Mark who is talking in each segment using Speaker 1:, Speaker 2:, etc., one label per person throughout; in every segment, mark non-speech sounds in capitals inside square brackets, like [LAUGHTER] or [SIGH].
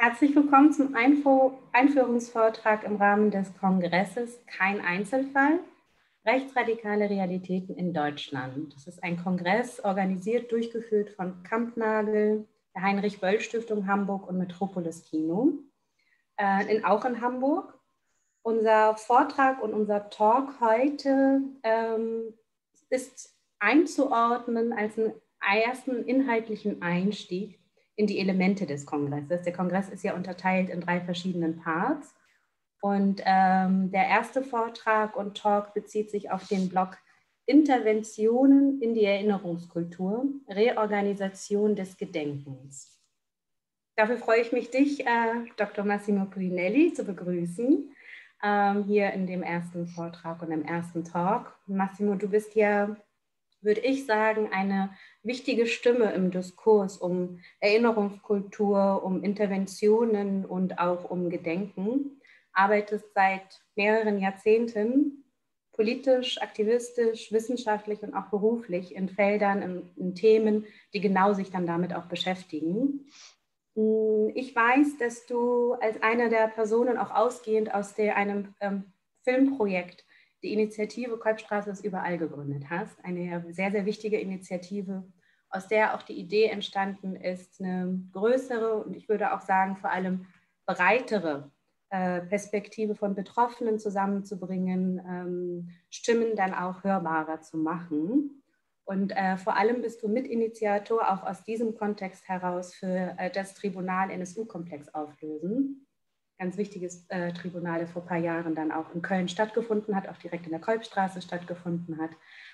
Speaker 1: Herzlich willkommen zum Einfu Einführungsvortrag im Rahmen des Kongresses Kein Einzelfall, rechtsradikale Realitäten in Deutschland. Das ist ein Kongress, organisiert, durchgeführt von Kampnagel, der Heinrich-Böll-Stiftung Hamburg und Metropolis Kino, äh, in, auch in Hamburg. Unser Vortrag und unser Talk heute ähm, ist einzuordnen als einen ersten inhaltlichen Einstieg in die Elemente des Kongresses. Der Kongress ist ja unterteilt in drei verschiedenen Parts. Und ähm, der erste Vortrag und Talk bezieht sich auf den Block Interventionen in die Erinnerungskultur, Reorganisation des Gedenkens. Dafür freue ich mich, dich, äh, Dr. Massimo Puinelli, zu begrüßen, ähm, hier in dem ersten Vortrag und im ersten Talk. Massimo, du bist ja würde ich sagen, eine wichtige Stimme im Diskurs um Erinnerungskultur, um Interventionen und auch um Gedenken. Arbeitest seit mehreren Jahrzehnten politisch, aktivistisch, wissenschaftlich und auch beruflich in Feldern, in, in Themen, die genau sich dann damit auch beschäftigen. Hm, ich weiß, dass du als eine der Personen auch ausgehend aus der, einem ähm, Filmprojekt die Initiative Kolbstraße ist überall gegründet hast. Eine sehr, sehr wichtige Initiative, aus der auch die Idee entstanden ist, eine größere und ich würde auch sagen vor allem breitere äh, Perspektive von Betroffenen zusammenzubringen, ähm, Stimmen dann auch hörbarer zu machen. Und äh, vor allem bist du Mitinitiator auch aus diesem Kontext heraus für äh, das Tribunal NSU-Komplex auflösen ganz wichtiges äh, Tribunal, das vor ein paar Jahren dann auch in Köln stattgefunden hat, auch direkt in der Kolbstraße stattgefunden hat.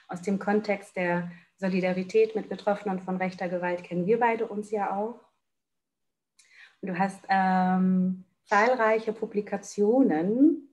Speaker 1: Aus dem Kontext der Solidarität mit Betroffenen von rechter Gewalt kennen wir beide uns ja auch. Und du hast ähm, zahlreiche Publikationen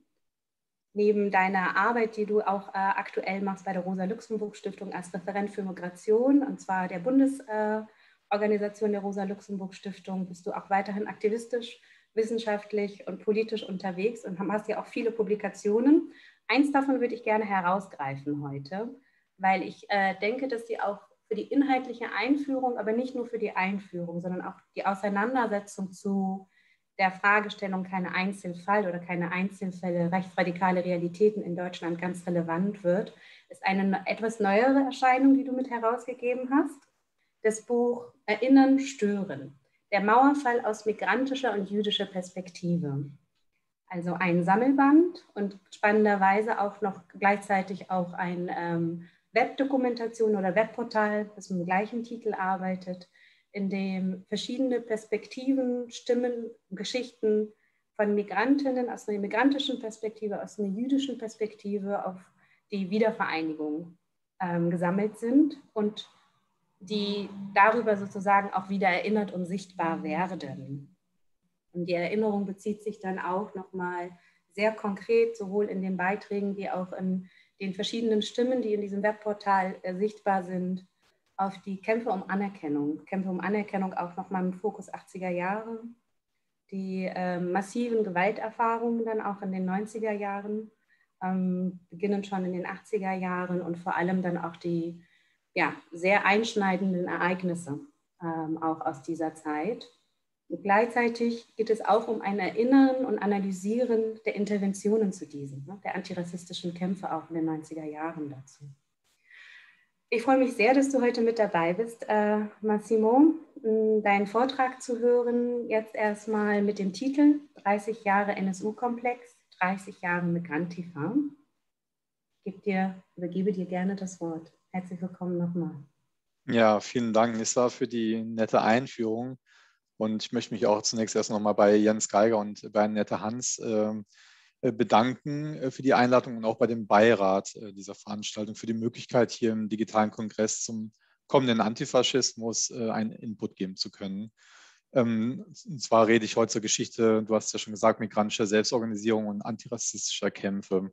Speaker 1: neben deiner Arbeit, die du auch äh, aktuell machst bei der Rosa-Luxemburg-Stiftung als Referent für Migration, und zwar der Bundesorganisation äh, der Rosa-Luxemburg-Stiftung, bist du auch weiterhin aktivistisch wissenschaftlich und politisch unterwegs und hast ja auch viele Publikationen. Eins davon würde ich gerne herausgreifen heute, weil ich äh, denke, dass sie auch für die inhaltliche Einführung, aber nicht nur für die Einführung, sondern auch die Auseinandersetzung zu der Fragestellung keine Einzelfall oder keine Einzelfälle, rechtsradikale Realitäten in Deutschland ganz relevant wird, ist eine etwas neuere Erscheinung, die du mit herausgegeben hast. Das Buch Erinnern, Stören. Der Mauerfall aus migrantischer und jüdischer Perspektive. Also ein Sammelband und spannenderweise auch noch gleichzeitig auch ein ähm, Webdokumentation oder Webportal, das mit dem gleichen Titel arbeitet, in dem verschiedene Perspektiven, Stimmen, Geschichten von Migrantinnen aus einer migrantischen Perspektive, aus einer jüdischen Perspektive auf die Wiedervereinigung ähm, gesammelt sind und die darüber sozusagen auch wieder erinnert und sichtbar werden. Und die Erinnerung bezieht sich dann auch nochmal sehr konkret, sowohl in den Beiträgen wie auch in den verschiedenen Stimmen, die in diesem Webportal äh, sichtbar sind, auf die Kämpfe um Anerkennung. Kämpfe um Anerkennung auch nochmal im Fokus 80er Jahre, die äh, massiven Gewalterfahrungen dann auch in den 90er Jahren, ähm, beginnen schon in den 80er Jahren und vor allem dann auch die ja, sehr einschneidenden Ereignisse ähm, auch aus dieser Zeit. Und gleichzeitig geht es auch um ein Erinnern und Analysieren der Interventionen zu diesen, ne, der antirassistischen Kämpfe auch in den 90er Jahren dazu. Ich freue mich sehr, dass du heute mit dabei bist, äh, Massimo, deinen Vortrag zu hören. Jetzt erstmal mit dem Titel 30 Jahre NSU-Komplex, 30 Jahre Migrantifa. Ich dir, übergebe dir gerne das Wort. Herzlich willkommen nochmal.
Speaker 2: Ja, vielen Dank, Nissa, für die nette Einführung. Und ich möchte mich auch zunächst erst nochmal bei Jens Geiger und bei Nette Hans ähm, äh, bedanken äh, für die Einladung und auch bei dem Beirat äh, dieser Veranstaltung für die Möglichkeit, hier im digitalen Kongress zum kommenden Antifaschismus äh, einen Input geben zu können. Ähm, und zwar rede ich heute zur Geschichte, du hast ja schon gesagt, migrantischer Selbstorganisierung und antirassistischer Kämpfe.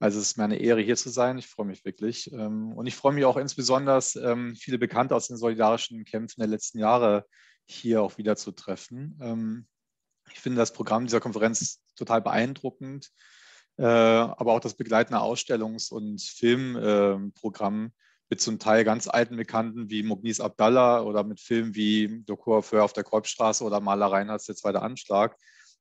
Speaker 2: Also es ist mir eine Ehre, hier zu sein. Ich freue mich wirklich. Ähm, und ich freue mich auch insbesondere, ähm, viele Bekannte aus den solidarischen Kämpfen der letzten Jahre hier auch wieder zu treffen. Ähm, ich finde das Programm dieser Konferenz total beeindruckend, äh, aber auch das begleitende Ausstellungs- und Filmprogramm mit zum Teil ganz alten Bekannten wie Mognis Abdallah oder mit Filmen wie Dokur für auf der Kolbstraße oder Maler Reinhardt, der zweite Anschlag,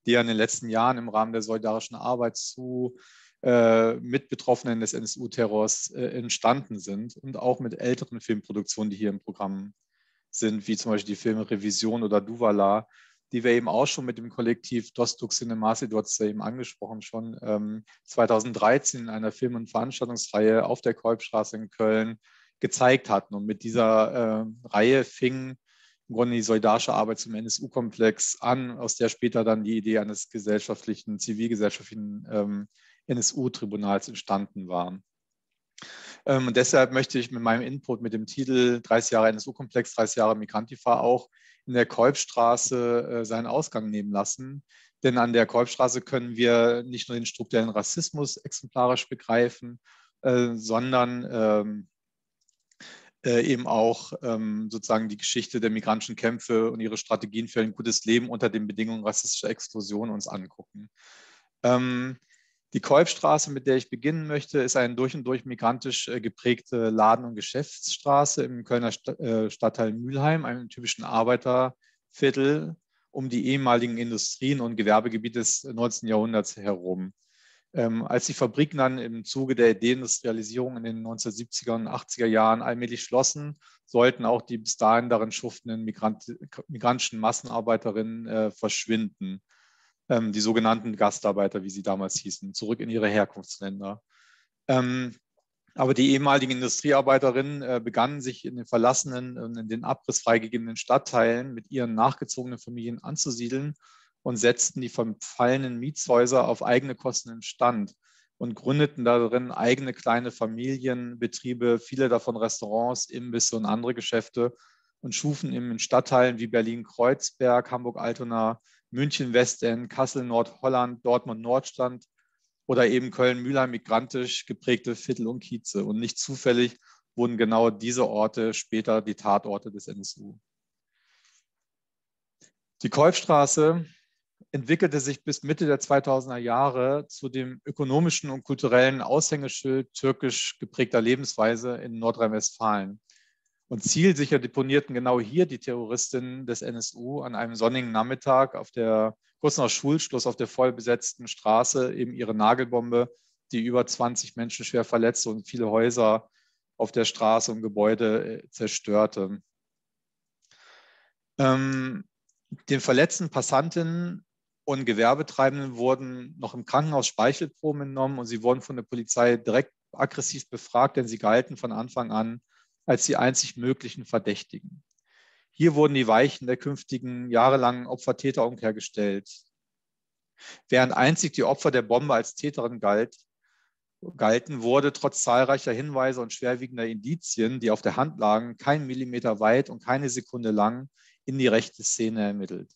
Speaker 2: die ja in den letzten Jahren im Rahmen der solidarischen Arbeit zu äh, mit Betroffenen des NSU-Terrors äh, entstanden sind und auch mit älteren Filmproduktionen, die hier im Programm sind, wie zum Beispiel die Filme Revision oder Duvala, die wir eben auch schon mit dem Kollektiv Dostuk Cinemasi, du hast ja eben angesprochen, schon ähm, 2013 in einer Film- und Veranstaltungsreihe auf der Kolbstraße in Köln gezeigt hatten. Und mit dieser äh, Reihe fing im Grunde die solidarische Arbeit zum NSU-Komplex an, aus der später dann die Idee eines gesellschaftlichen, zivilgesellschaftlichen ähm, NSU-Tribunals entstanden war. Ähm, deshalb möchte ich mit meinem Input mit dem Titel 30 Jahre NSU-Komplex, 30 Jahre Migrantifa auch in der Kolbstraße äh, seinen Ausgang nehmen lassen. Denn an der Kolbstraße können wir nicht nur den strukturellen Rassismus exemplarisch begreifen, äh, sondern ähm, äh, eben auch ähm, sozusagen die Geschichte der migrantischen Kämpfe und ihre Strategien für ein gutes Leben unter den Bedingungen rassistischer Exklusion uns angucken. Ähm, die Kolbstraße, mit der ich beginnen möchte, ist eine durch und durch migrantisch äh, geprägte Laden- und Geschäftsstraße im Kölner äh, Stadtteil Mülheim, einem typischen Arbeiterviertel um die ehemaligen Industrien- und Gewerbegebiete des 19. Jahrhunderts herum. Ähm, als die Fabriken dann im Zuge der Deindustrialisierung in den 1970er und 80er Jahren allmählich schlossen, sollten auch die bis dahin darin schuftenden Migrant migrantischen Massenarbeiterinnen äh, verschwinden ähm, die sogenannten Gastarbeiter, wie sie damals hießen, zurück in ihre Herkunftsländer. Ähm, aber die ehemaligen Industriearbeiterinnen äh, begannen sich in den verlassenen und in den Abriss freigegebenen Stadtteilen mit ihren nachgezogenen Familien anzusiedeln und setzten die verfallenen Mietshäuser auf eigene Kosten instand und gründeten darin eigene kleine Familienbetriebe, viele davon Restaurants, Imbisse und andere Geschäfte und schufen in Stadtteilen wie Berlin-Kreuzberg, Hamburg-Altona, München-Westend, Kassel-Nordholland, Dortmund-Nordstand oder eben Köln-Mülheim migrantisch geprägte Viertel und Kieze. Und nicht zufällig wurden genau diese Orte später die Tatorte des NSU. Die Kolbstraße entwickelte sich bis Mitte der 2000er Jahre zu dem ökonomischen und kulturellen Aushängeschild türkisch geprägter Lebensweise in Nordrhein-Westfalen. Und zielsicher deponierten genau hier die Terroristinnen des NSU an einem sonnigen Nachmittag auf der, kurz nach Schulschluss auf der vollbesetzten Straße eben ihre Nagelbombe, die über 20 Menschen schwer verletzte und viele Häuser auf der Straße und Gebäude äh, zerstörte. Ähm, den verletzten Passantinnen und Gewerbetreibenden wurden noch im Krankenhaus Speichelproben entnommen und sie wurden von der Polizei direkt aggressiv befragt, denn sie galten von Anfang an als die einzig möglichen Verdächtigen. Hier wurden die Weichen der künftigen jahrelangen Opfer-Täter-Umkehr gestellt. Während einzig die Opfer der Bombe als Täterin galt, galten, wurde trotz zahlreicher Hinweise und schwerwiegender Indizien, die auf der Hand lagen, kein Millimeter weit und keine Sekunde lang in die rechte Szene ermittelt.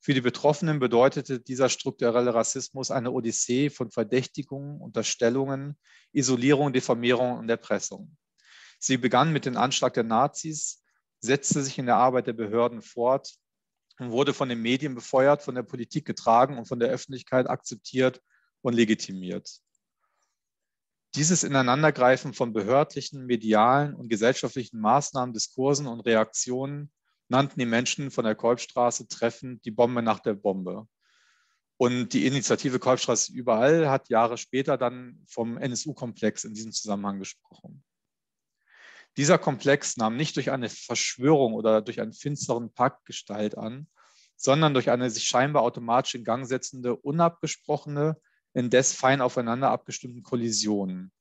Speaker 2: Für die Betroffenen bedeutete dieser strukturelle Rassismus eine Odyssee von Verdächtigungen, Unterstellungen, Isolierung, Diffamierung und Erpressung. Sie begann mit dem Anschlag der Nazis, setzte sich in der Arbeit der Behörden fort und wurde von den Medien befeuert, von der Politik getragen und von der Öffentlichkeit akzeptiert und legitimiert. Dieses Ineinandergreifen von behördlichen, medialen und gesellschaftlichen Maßnahmen, Diskursen und Reaktionen nannten die Menschen von der Kolbstraße treffend die Bombe nach der Bombe. Und die Initiative Kolbstraße überall hat Jahre später dann vom NSU-Komplex in diesem Zusammenhang gesprochen. Dieser Komplex nahm nicht durch eine Verschwörung oder durch einen finsteren Pakt Gestalt an, sondern durch eine sich scheinbar automatisch in Gang setzende, unabgesprochene, indes fein aufeinander abgestimmten Kollisionen.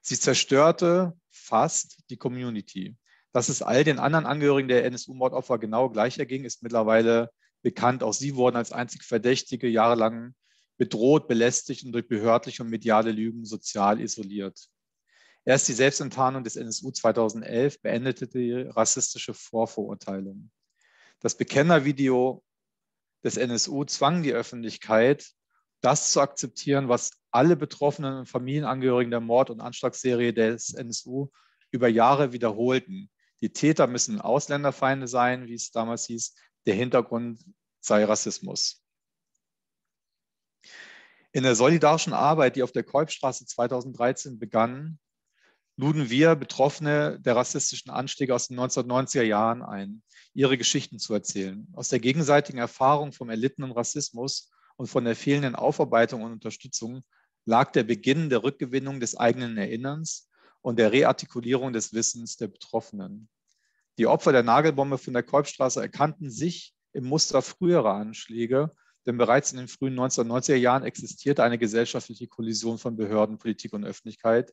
Speaker 2: Sie zerstörte fast die Community. Dass es all den anderen Angehörigen der NSU-Mordopfer genau gleich erging, ist mittlerweile bekannt. Auch sie wurden als einzig Verdächtige jahrelang bedroht, belästigt und durch behördliche und mediale Lügen sozial isoliert. Erst die Selbstenttarnung des NSU 2011 beendete die rassistische Vorverurteilung. Das Bekennervideo des NSU zwang die Öffentlichkeit, das zu akzeptieren, was alle Betroffenen und Familienangehörigen der Mord- und Anschlagsserie des NSU über Jahre wiederholten. Die Täter müssen Ausländerfeinde sein, wie es damals hieß. Der Hintergrund sei Rassismus. In der solidarischen Arbeit, die auf der Kolbstraße 2013 begann, luden wir Betroffene der rassistischen Anschläge aus den 1990er Jahren ein, ihre Geschichten zu erzählen. Aus der gegenseitigen Erfahrung vom erlittenen Rassismus und von der fehlenden Aufarbeitung und Unterstützung lag der Beginn der Rückgewinnung des eigenen Erinnerns und der Reartikulierung des Wissens der Betroffenen. Die Opfer der Nagelbombe von der Kolbstraße erkannten sich im Muster früherer Anschläge, denn bereits in den frühen 1990er Jahren existierte eine gesellschaftliche Kollision von Behörden, Politik und Öffentlichkeit,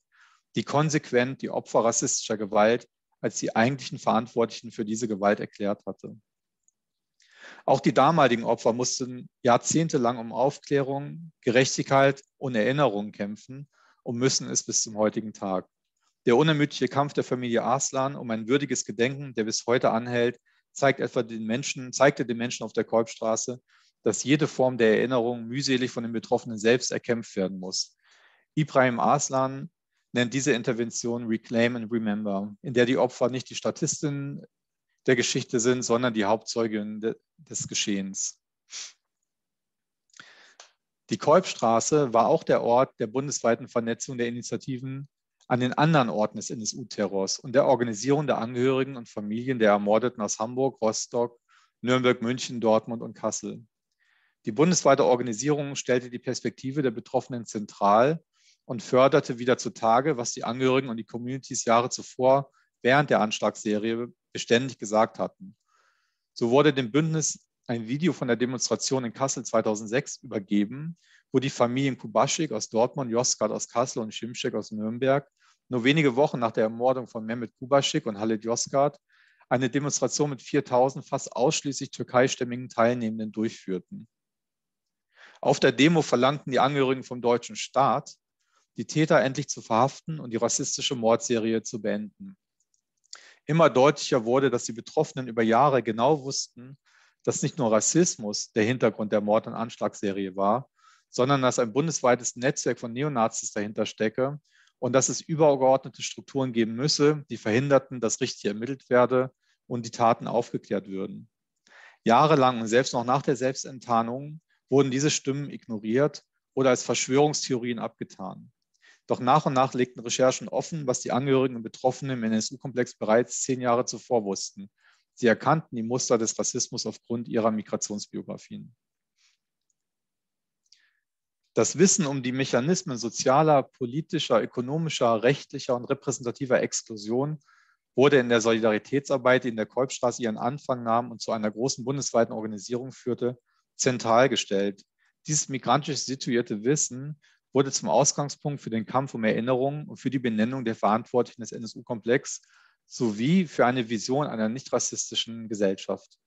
Speaker 2: die konsequent die Opfer rassistischer Gewalt als die eigentlichen Verantwortlichen für diese Gewalt erklärt hatte. Auch die damaligen Opfer mussten jahrzehntelang um Aufklärung, Gerechtigkeit und Erinnerung kämpfen und müssen es bis zum heutigen Tag. Der unermüdliche Kampf der Familie Arslan um ein würdiges Gedenken, der bis heute anhält, zeigt etwa den Menschen, zeigte den Menschen auf der Kolbstraße, dass jede Form der Erinnerung mühselig von den Betroffenen selbst erkämpft werden muss. Ibrahim Arslan nennt diese Intervention Reclaim and Remember, in der die Opfer nicht die Statistinnen der Geschichte sind, sondern die Hauptzeuginnen de des Geschehens. Die Kolbstraße war auch der Ort der bundesweiten Vernetzung der Initiativen an den anderen Orten des NSU-Terrors und der Organisierung der Angehörigen und Familien der Ermordeten aus Hamburg, Rostock, Nürnberg, München, Dortmund und Kassel. Die bundesweite Organisierung stellte die Perspektive der Betroffenen zentral und förderte wieder zutage, was die Angehörigen und die Communities Jahre zuvor während der Anschlagsserie beständig gesagt hatten. So wurde dem Bündnis ein Video von der Demonstration in Kassel 2006 übergeben, wo die Familien Kubaschik aus Dortmund, Josgat aus Kassel und Schimschek aus Nürnberg nur wenige Wochen nach der Ermordung von Mehmet Kubaschik und Halit Yozgat eine Demonstration mit 4000 fast ausschließlich türkeistämmigen Teilnehmenden durchführten. Auf der Demo verlangten die Angehörigen vom deutschen Staat, die Täter endlich zu verhaften und die rassistische Mordserie zu beenden. Immer deutlicher wurde, dass die Betroffenen über Jahre genau wussten, dass nicht nur Rassismus der Hintergrund der Mord- und Anschlagsserie war, sondern dass ein bundesweites Netzwerk von Neonazis dahinter stecke und dass es übergeordnete Strukturen geben müsse, die verhinderten, dass richtig ermittelt werde und die Taten aufgeklärt würden. Jahrelang und selbst noch nach der Selbstenttarnung wurden diese Stimmen ignoriert oder als Verschwörungstheorien abgetan. Doch nach und nach legten Recherchen offen, was die Angehörigen und Betroffenen im NSU-Komplex bereits zehn Jahre zuvor wussten. Sie erkannten die Muster des Rassismus aufgrund ihrer Migrationsbiografien. Das Wissen um die Mechanismen sozialer, politischer, ökonomischer, rechtlicher und repräsentativer Exklusion wurde in der Solidaritätsarbeit, die in der Kolbstraße ihren Anfang nahm und zu einer großen bundesweiten Organisierung führte, zentral gestellt. Dieses migrantisch situierte Wissen wurde zum Ausgangspunkt für den Kampf um Erinnerung und für die Benennung der Verantwortlichen des NSU-Komplex sowie für eine Vision einer nicht rassistischen Gesellschaft.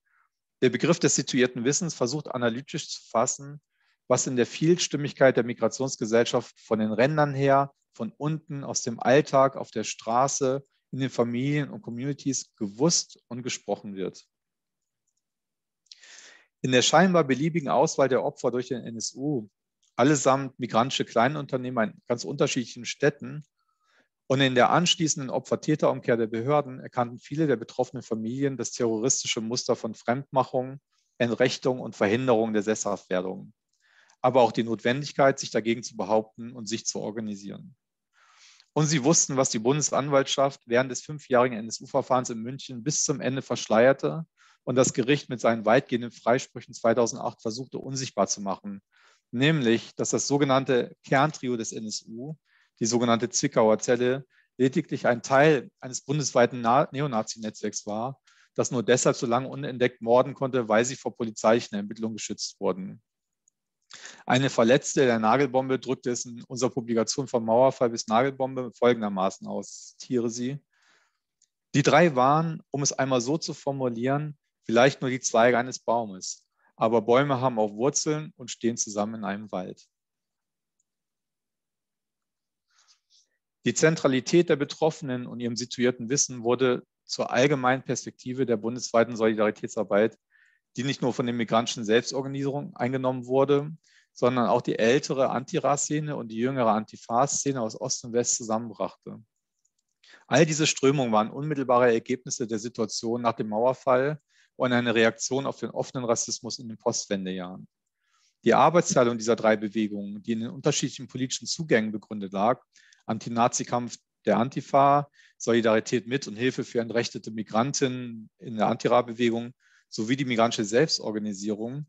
Speaker 2: Der Begriff des situierten Wissens versucht analytisch zu fassen, was in der Vielstimmigkeit der Migrationsgesellschaft von den Rändern her, von unten, aus dem Alltag, auf der Straße, in den Familien und Communities gewusst und gesprochen wird. In der scheinbar beliebigen Auswahl der Opfer durch den NSU allesamt migrantische Kleinunternehmer in ganz unterschiedlichen Städten. Und in der anschließenden Opfer-Täter-Umkehr der Behörden erkannten viele der betroffenen Familien das terroristische Muster von Fremdmachung, Entrechtung und Verhinderung der Sesshaftwerdung, aber auch die Notwendigkeit, sich dagegen zu behaupten und sich zu organisieren. Und sie wussten, was die Bundesanwaltschaft während des fünfjährigen NSU-Verfahrens in München bis zum Ende verschleierte und das Gericht mit seinen weitgehenden Freisprüchen 2008 versuchte unsichtbar zu machen, nämlich dass das sogenannte Kerntrio des NSU, die sogenannte Zwickauer Zelle, lediglich ein Teil eines bundesweiten Neonazi-Netzwerks war, das nur deshalb so lange unentdeckt morden konnte, weil sie vor polizeilichen Ermittlungen geschützt wurden. Eine Verletzte der Nagelbombe drückte es in unserer Publikation vom Mauerfall bis Nagelbombe folgendermaßen aus, zitiere sie. Die drei waren, um es einmal so zu formulieren, vielleicht nur die Zweige eines Baumes aber Bäume haben auch Wurzeln und stehen zusammen in einem Wald. Die Zentralität der Betroffenen und ihrem situierten Wissen wurde zur allgemeinen Perspektive der bundesweiten Solidaritätsarbeit, die nicht nur von den migrantischen Selbstorganisierungen eingenommen wurde, sondern auch die ältere Antiras-Szene und die jüngere Antifa-Szene aus Ost und West zusammenbrachte. All diese Strömungen waren unmittelbare Ergebnisse der Situation nach dem Mauerfall und eine Reaktion auf den offenen Rassismus in den Postwendejahren. Die Arbeitsteilung dieser drei Bewegungen, die in den unterschiedlichen politischen Zugängen begründet lag, Anti-Nazi-Kampf, der Antifa, Solidarität mit und Hilfe für entrechtete Migranten in der Antira-Bewegung sowie die migrantische Selbstorganisierung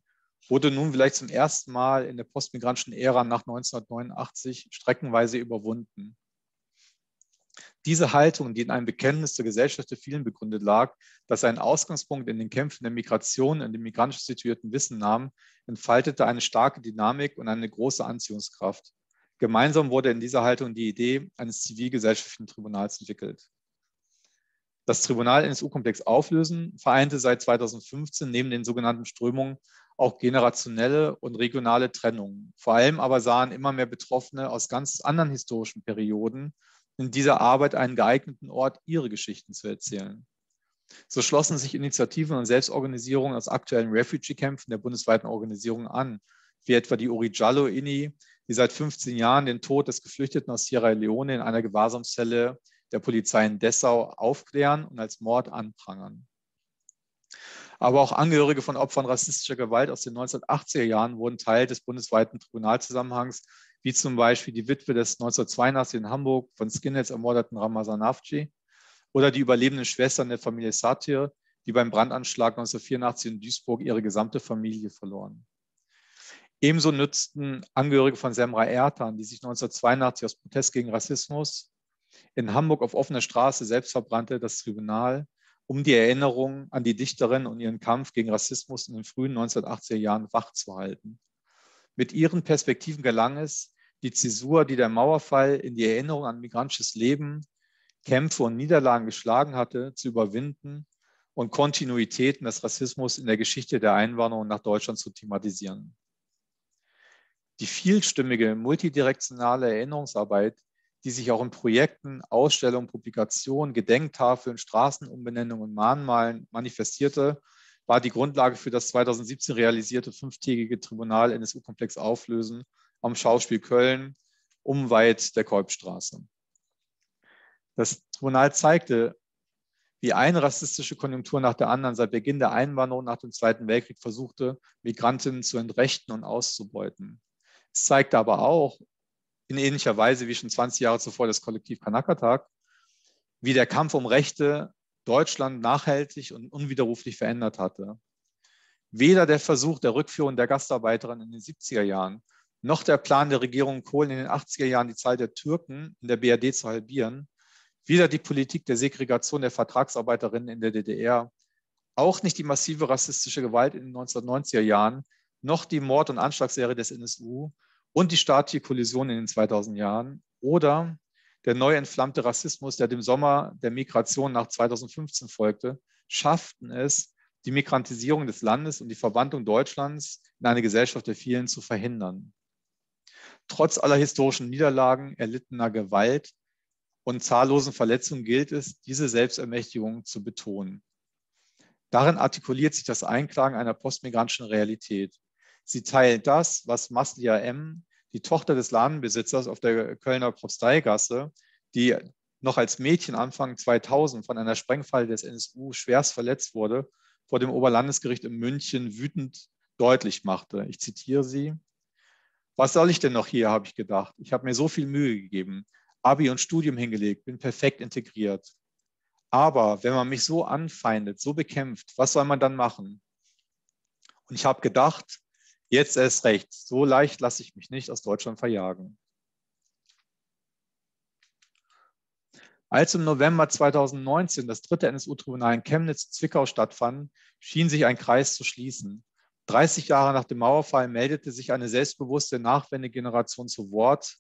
Speaker 2: wurde nun vielleicht zum ersten Mal in der postmigrantischen Ära nach 1989 streckenweise überwunden. Diese Haltung, die in einem Bekenntnis zur Gesellschaft der vielen begründet lag, das einen Ausgangspunkt in den Kämpfen der Migration und dem migrantisch situierten Wissen nahm, entfaltete eine starke Dynamik und eine große Anziehungskraft. Gemeinsam wurde in dieser Haltung die Idee eines zivilgesellschaftlichen Tribunals entwickelt. Das Tribunal NSU-Komplex auflösen vereinte seit 2015 neben den sogenannten Strömungen auch generationelle und regionale Trennungen. Vor allem aber sahen immer mehr Betroffene aus ganz anderen historischen Perioden in dieser Arbeit einen geeigneten Ort, ihre Geschichten zu erzählen. So schlossen sich Initiativen und Selbstorganisierungen aus aktuellen Refugee-Kämpfen der bundesweiten Organisierungen an, wie etwa die Urijallo INI, die seit 15 Jahren den Tod des Geflüchteten aus Sierra Leone in einer Gewahrsamszelle der Polizei in Dessau aufklären und als Mord anprangern. Aber auch Angehörige von Opfern rassistischer Gewalt aus den 1980er Jahren wurden Teil des bundesweiten Tribunalzusammenhangs, wie zum Beispiel die Witwe des 1982 in Hamburg von Skinheads ermordeten Ramazan Afci oder die überlebenden Schwestern der Familie Satir, die beim Brandanschlag 1984 in Duisburg ihre gesamte Familie verloren. Ebenso nützten Angehörige von Semra Ertan, die sich 1982 aus Protest gegen Rassismus in Hamburg auf offener Straße selbst verbrannte, das Tribunal, um die Erinnerung an die Dichterin und ihren Kampf gegen Rassismus in den frühen 1980er Jahren wachzuhalten. Mit ihren Perspektiven gelang es, die Zäsur, die der Mauerfall in die Erinnerung an migrantisches Leben, Kämpfe und Niederlagen geschlagen hatte, zu überwinden und Kontinuitäten des Rassismus in der Geschichte der Einwanderung nach Deutschland zu thematisieren. Die vielstimmige multidirektionale Erinnerungsarbeit, die sich auch in Projekten, Ausstellungen, Publikationen, Gedenktafeln, Straßenumbenennungen und Mahnmalen manifestierte, war die Grundlage für das 2017 realisierte fünftägige Tribunal NSU-Komplex Auflösen am Schauspiel Köln, unweit der Kolbstraße. Das Tribunal zeigte, wie eine rassistische Konjunktur nach der anderen seit Beginn der Einwanderung nach dem Zweiten Weltkrieg versuchte, Migrantinnen zu entrechten und auszubeuten. Es zeigte aber auch, in ähnlicher Weise wie schon 20 Jahre zuvor das Kollektiv Kanakatag, wie der Kampf um Rechte Deutschland nachhaltig und unwiderruflich verändert hatte. Weder der Versuch der Rückführung der Gastarbeiterin in den 70er Jahren, noch der Plan der Regierung Kohl in den 80er Jahren, die Zahl der Türken in der BRD zu halbieren, weder die Politik der Segregation der Vertragsarbeiterinnen in der DDR, auch nicht die massive rassistische Gewalt in den 1990er Jahren, noch die Mord- und Anschlagsserie des NSU und die staatliche Kollision in den 2000 Jahren. Oder der neu entflammte Rassismus, der dem Sommer der Migration nach 2015 folgte, schafften es, die Migrantisierung des Landes und die Verwandlung Deutschlands in eine Gesellschaft der vielen zu verhindern. Trotz aller historischen Niederlagen, erlittener Gewalt und zahllosen Verletzungen gilt es, diese Selbstermächtigung zu betonen. Darin artikuliert sich das Einklagen einer postmigrantischen Realität. Sie teilt das, was Maslia M., die Tochter des Ladenbesitzers auf der Kölner Propsteigasse, die noch als Mädchen Anfang 2000 von einer Sprengfalle des NSU schwerst verletzt wurde, vor dem Oberlandesgericht in München wütend deutlich machte. Ich zitiere sie. Was soll ich denn noch hier, habe ich gedacht. Ich habe mir so viel Mühe gegeben, Abi und Studium hingelegt, bin perfekt integriert. Aber wenn man mich so anfeindet, so bekämpft, was soll man dann machen? Und ich habe gedacht, Jetzt erst recht. So leicht lasse ich mich nicht aus Deutschland verjagen. Als im November 2019 das dritte NSU-Tribunal in Chemnitz-Zwickau stattfand, schien sich ein Kreis zu schließen. 30 Jahre nach dem Mauerfall meldete sich eine selbstbewusste Nachwendegeneration zu Wort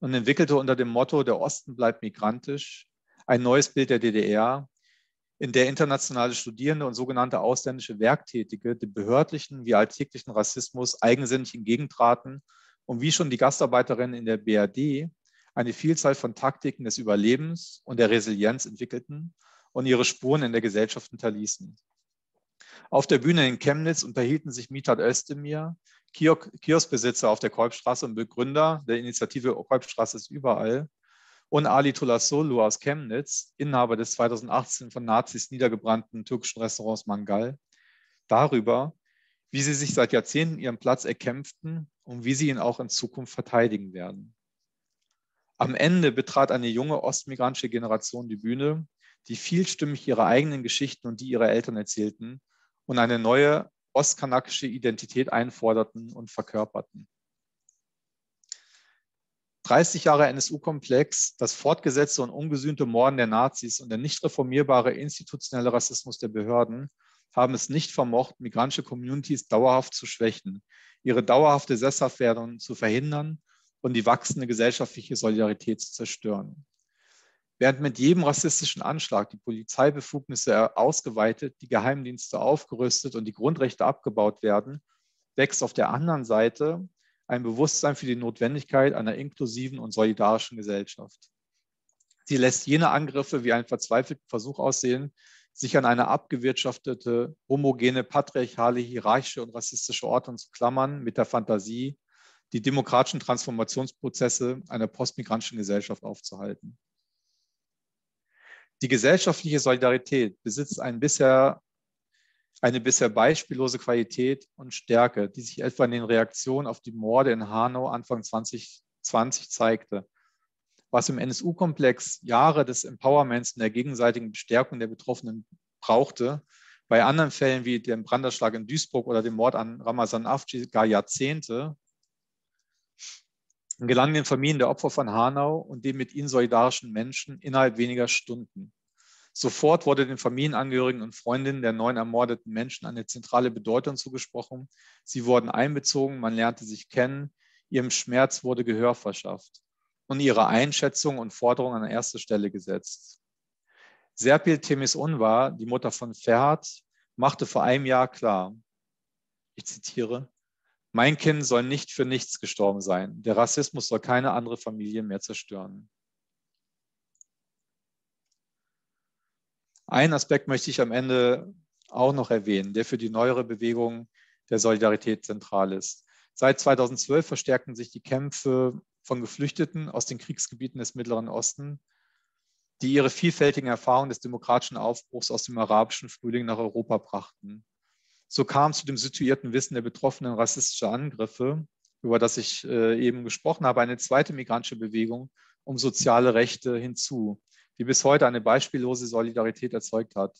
Speaker 2: und entwickelte unter dem Motto Der Osten bleibt migrantisch ein neues Bild der DDR, in der internationale Studierende und sogenannte ausländische Werktätige dem behördlichen wie alltäglichen Rassismus eigensinnig entgegentraten und wie schon die Gastarbeiterinnen in der BRD eine Vielzahl von Taktiken des Überlebens und der Resilienz entwickelten und ihre Spuren in der Gesellschaft hinterließen. Auf der Bühne in Chemnitz unterhielten sich Mitat Özdemir, Kioskbesitzer auf der Kolbstraße und Begründer der Initiative Kolbstraße ist überall, und Ali Tulasolu aus Chemnitz, Inhaber des 2018 von Nazis niedergebrannten türkischen Restaurants Mangal, darüber, wie sie sich seit Jahrzehnten ihren Platz erkämpften und wie sie ihn auch in Zukunft verteidigen werden. Am Ende betrat eine junge ostmigrantische Generation die Bühne, die vielstimmig ihre eigenen Geschichten und die ihrer Eltern erzählten und eine neue ostkanakische Identität einforderten und verkörperten. 30 Jahre NSU-Komplex, das fortgesetzte und ungesühnte Morden der Nazis und der nicht reformierbare institutionelle Rassismus der Behörden haben es nicht vermocht, migrantische Communities dauerhaft zu schwächen, ihre dauerhafte Sesshaftwerdung zu verhindern und die wachsende gesellschaftliche Solidarität zu zerstören. Während mit jedem rassistischen Anschlag die Polizeibefugnisse ausgeweitet, die Geheimdienste aufgerüstet und die Grundrechte abgebaut werden, wächst auf der anderen Seite ein Bewusstsein für die Notwendigkeit einer inklusiven und solidarischen Gesellschaft. Sie lässt jene Angriffe wie einen verzweifelten Versuch aussehen, sich an eine abgewirtschaftete, homogene, patriarchale, hierarchische und rassistische Ordnung zu klammern, mit der Fantasie, die demokratischen Transformationsprozesse einer postmigrantischen Gesellschaft aufzuhalten. Die gesellschaftliche Solidarität besitzt ein bisher, eine bisher beispiellose Qualität und Stärke, die sich etwa in den Reaktionen auf die Morde in Hanau Anfang 2020 zeigte. Was im NSU-Komplex Jahre des Empowerments und der gegenseitigen Bestärkung der Betroffenen brauchte, bei anderen Fällen wie dem Branderschlag in Duisburg oder dem Mord an Ramazan Afci gar Jahrzehnte, gelang den Familien der Opfer von Hanau und den mit ihnen solidarischen Menschen innerhalb weniger Stunden. Sofort wurde den Familienangehörigen und Freundinnen der neun ermordeten Menschen eine zentrale Bedeutung zugesprochen. Sie wurden einbezogen, man lernte sich kennen, ihrem Schmerz wurde Gehör verschafft und ihre Einschätzung und Forderung an erste Stelle gesetzt. Serpil Temis Unvar, die Mutter von Ferhat, machte vor einem Jahr klar, ich zitiere, mein Kind soll nicht für nichts gestorben sein. Der Rassismus soll keine andere Familie mehr zerstören. Einen Aspekt möchte ich am Ende auch noch erwähnen, der für die neuere Bewegung der Solidarität zentral ist. Seit 2012 verstärken sich die Kämpfe von Geflüchteten aus den Kriegsgebieten des Mittleren Osten, die ihre vielfältigen Erfahrungen des demokratischen Aufbruchs aus dem arabischen Frühling nach Europa brachten. So kam zu dem situierten Wissen der Betroffenen rassistischer Angriffe, über das ich äh, eben gesprochen habe, eine zweite migrantische Bewegung um soziale Rechte hinzu, die bis heute eine beispiellose Solidarität erzeugt hat.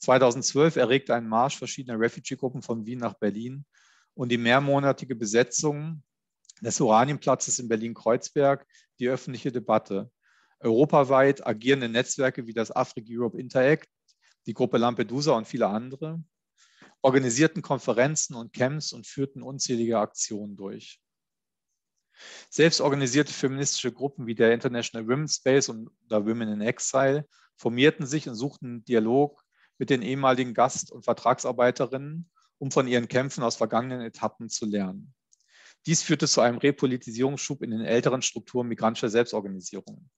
Speaker 2: 2012 erregte ein Marsch verschiedener Refugee-Gruppen von Wien nach Berlin und die mehrmonatige Besetzung des Oranienplatzes in Berlin-Kreuzberg die öffentliche Debatte. Europaweit agierende Netzwerke wie das Afrik Europe Interact, die Gruppe Lampedusa und viele andere organisierten Konferenzen und Camps und führten unzählige Aktionen durch. Selbst organisierte feministische Gruppen wie der International Women's Space und der Women in Exile formierten sich und suchten Dialog mit den ehemaligen Gast- und Vertragsarbeiterinnen, um von ihren Kämpfen aus vergangenen Etappen zu lernen. Dies führte zu einem Repolitisierungsschub in den älteren Strukturen migrantischer Selbstorganisierung.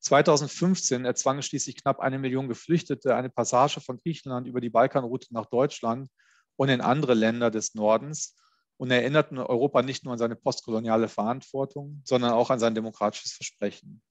Speaker 2: 2015 erzwangen schließlich knapp eine Million Geflüchtete eine Passage von Griechenland über die Balkanroute nach Deutschland und in andere Länder des Nordens und erinnerten Europa nicht nur an seine postkoloniale Verantwortung, sondern auch an sein demokratisches Versprechen.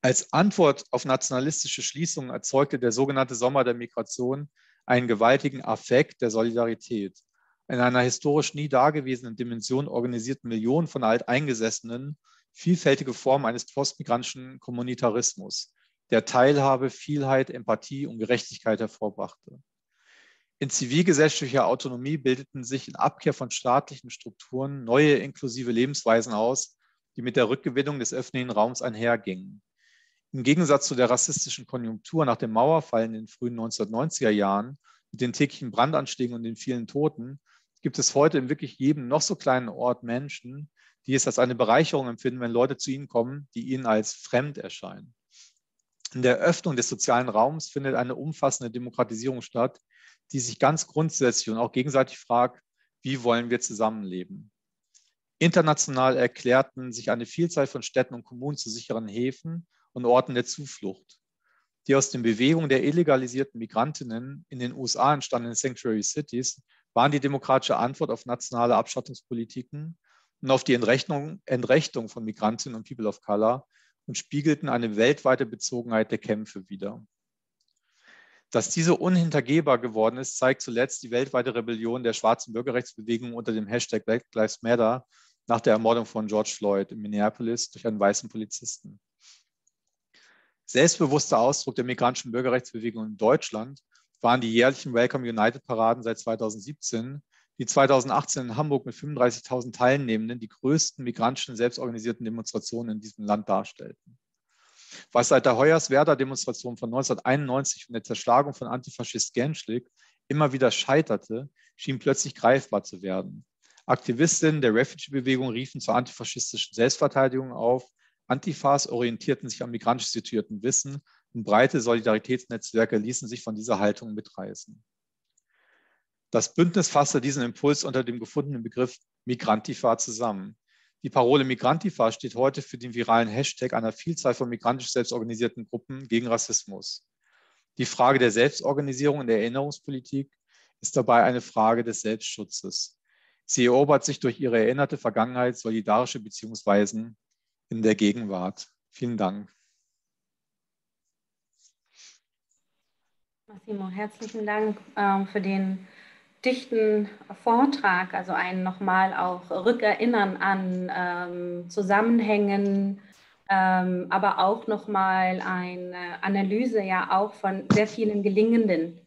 Speaker 2: Als Antwort auf nationalistische Schließungen erzeugte der sogenannte Sommer der Migration einen gewaltigen Affekt der Solidarität. In einer historisch nie dagewesenen Dimension organisierten Millionen von Alteingesessenen vielfältige Formen eines postmigrantischen Kommunitarismus, der Teilhabe, Vielheit, Empathie und Gerechtigkeit hervorbrachte. In zivilgesellschaftlicher Autonomie bildeten sich in Abkehr von staatlichen Strukturen neue inklusive Lebensweisen aus, die mit der Rückgewinnung des öffentlichen Raums einhergingen. Im Gegensatz zu der rassistischen Konjunktur nach dem Mauerfall in den frühen 1990er Jahren mit den täglichen Brandanstiegen und den vielen Toten gibt es heute in wirklich jedem noch so kleinen Ort Menschen, die es als eine Bereicherung empfinden, wenn Leute zu ihnen kommen, die ihnen als fremd erscheinen. In der Öffnung des sozialen Raums findet eine umfassende Demokratisierung statt, die sich ganz grundsätzlich und auch gegenseitig fragt, wie wollen wir zusammenleben? International erklärten sich eine Vielzahl von Städten und Kommunen zu sicheren Häfen und Orten der Zuflucht. Die aus den Bewegungen der illegalisierten Migrantinnen in den USA entstandenen Sanctuary Cities waren die demokratische Antwort auf nationale Abschottungspolitiken und auf die Entrechtung, Entrechtung von Migrantinnen und People of Color und spiegelten eine weltweite Bezogenheit der Kämpfe wider. Dass diese unhintergehbar geworden ist, zeigt zuletzt die weltweite Rebellion der schwarzen Bürgerrechtsbewegung unter dem Hashtag Black Lives Matter nach der Ermordung von George Floyd in Minneapolis durch einen weißen Polizisten. Selbstbewusster Ausdruck der migrantischen Bürgerrechtsbewegung in Deutschland waren die jährlichen Welcome United Paraden seit 2017, die 2018 in Hamburg mit 35.000 Teilnehmenden die größten migrantischen selbstorganisierten Demonstrationen in diesem Land darstellten. Was seit der Hoyerswerda-Demonstration von 1991 und der Zerschlagung von Antifaschist Genschlik immer wieder scheiterte, schien plötzlich greifbar zu werden. Aktivistinnen der Refugee-Bewegung riefen zur antifaschistischen Selbstverteidigung auf. Antifas orientierten sich am migrantisch situierten Wissen und breite Solidaritätsnetzwerke ließen sich von dieser Haltung mitreißen. Das Bündnis fasste diesen Impuls unter dem gefundenen Begriff Migrantifa zusammen. Die Parole Migrantifa steht heute für den viralen Hashtag einer Vielzahl von migrantisch selbstorganisierten Gruppen gegen Rassismus. Die Frage der Selbstorganisierung in der Erinnerungspolitik ist dabei eine Frage des Selbstschutzes. Sie erobert sich durch ihre erinnerte Vergangenheit solidarische Beziehungsweisen in der Gegenwart. Vielen Dank.
Speaker 1: Massimo, herzlichen Dank ähm, für den dichten Vortrag, also ein nochmal auch Rückerinnern an ähm, Zusammenhängen, ähm, aber auch nochmal eine Analyse ja auch von sehr vielen gelingenden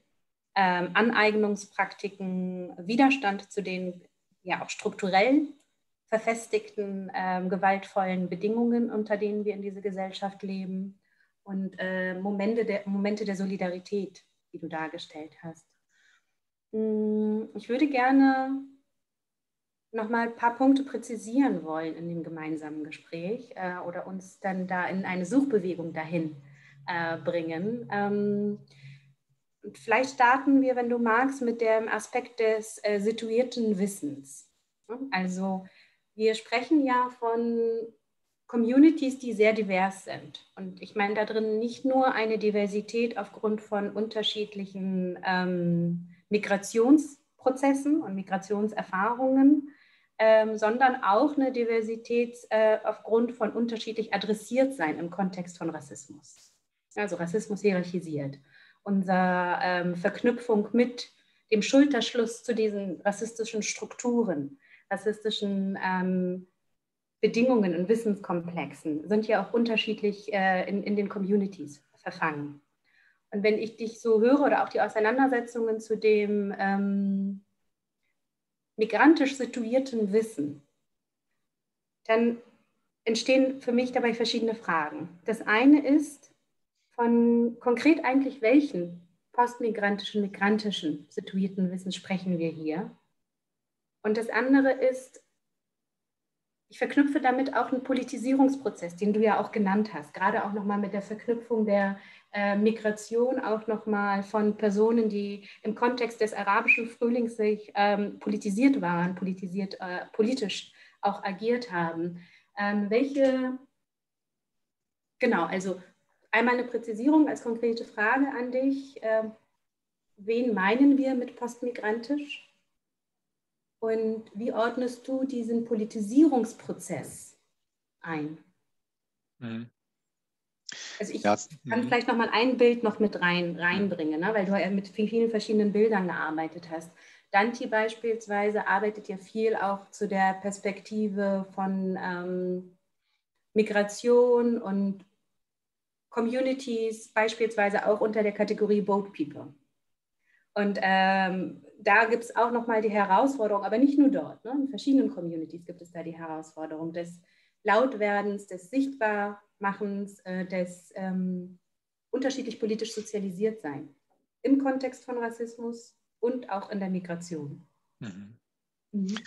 Speaker 1: ähm, Aneignungspraktiken, Widerstand zu den ja auch strukturell verfestigten, ähm, gewaltvollen Bedingungen, unter denen wir in dieser Gesellschaft leben und äh, Momente, der, Momente der Solidarität, die du dargestellt hast. Hm, ich würde gerne noch mal ein paar Punkte präzisieren wollen in dem gemeinsamen Gespräch äh, oder uns dann da in eine Suchbewegung dahin äh, bringen. Ähm, vielleicht starten wir, wenn du magst, mit dem Aspekt des äh, situierten Wissens. Also wir sprechen ja von Communities, die sehr divers sind. Und ich meine da drin nicht nur eine Diversität aufgrund von unterschiedlichen ähm, Migrationsprozessen und Migrationserfahrungen, ähm, sondern auch eine Diversität äh, aufgrund von unterschiedlich adressiert sein im Kontext von Rassismus. Also Rassismus hierarchisiert. Unsere ähm, Verknüpfung mit dem Schulterschluss zu diesen rassistischen Strukturen, rassistischen ähm, Bedingungen und Wissenskomplexen sind ja auch unterschiedlich äh, in, in den Communities verfangen. Und wenn ich dich so höre oder auch die Auseinandersetzungen zu dem ähm, migrantisch situierten Wissen, dann entstehen für mich dabei verschiedene Fragen. Das eine ist, von konkret eigentlich welchen postmigrantischen, migrantischen situierten Wissen sprechen wir hier? Und das andere ist, ich verknüpfe damit auch einen Politisierungsprozess, den du ja auch genannt hast, gerade auch nochmal mit der Verknüpfung der äh, Migration, auch nochmal von Personen, die im Kontext des arabischen Frühlings sich ähm, politisiert waren, politisiert, äh, politisch auch agiert haben. Ähm, welche, genau, also einmal eine Präzisierung als konkrete Frage an dich. Äh, wen meinen wir mit postmigrantisch? Und wie ordnest du diesen Politisierungsprozess ein? Mhm. Also ich ja, kann mhm. vielleicht noch mal ein Bild noch mit rein, reinbringen, ne? weil du ja mit vielen verschiedenen Bildern gearbeitet hast. Dante beispielsweise arbeitet ja viel auch zu der Perspektive von ähm, Migration und Communities, beispielsweise auch unter der Kategorie Boat People. Und ähm, da gibt es auch nochmal die Herausforderung, aber nicht nur dort, ne? in verschiedenen Communities gibt es da die Herausforderung des Lautwerdens, des Sichtbarmachens, äh, des ähm, unterschiedlich politisch sozialisiert sein im Kontext von Rassismus und auch in der Migration. Mhm.
Speaker 2: Mhm.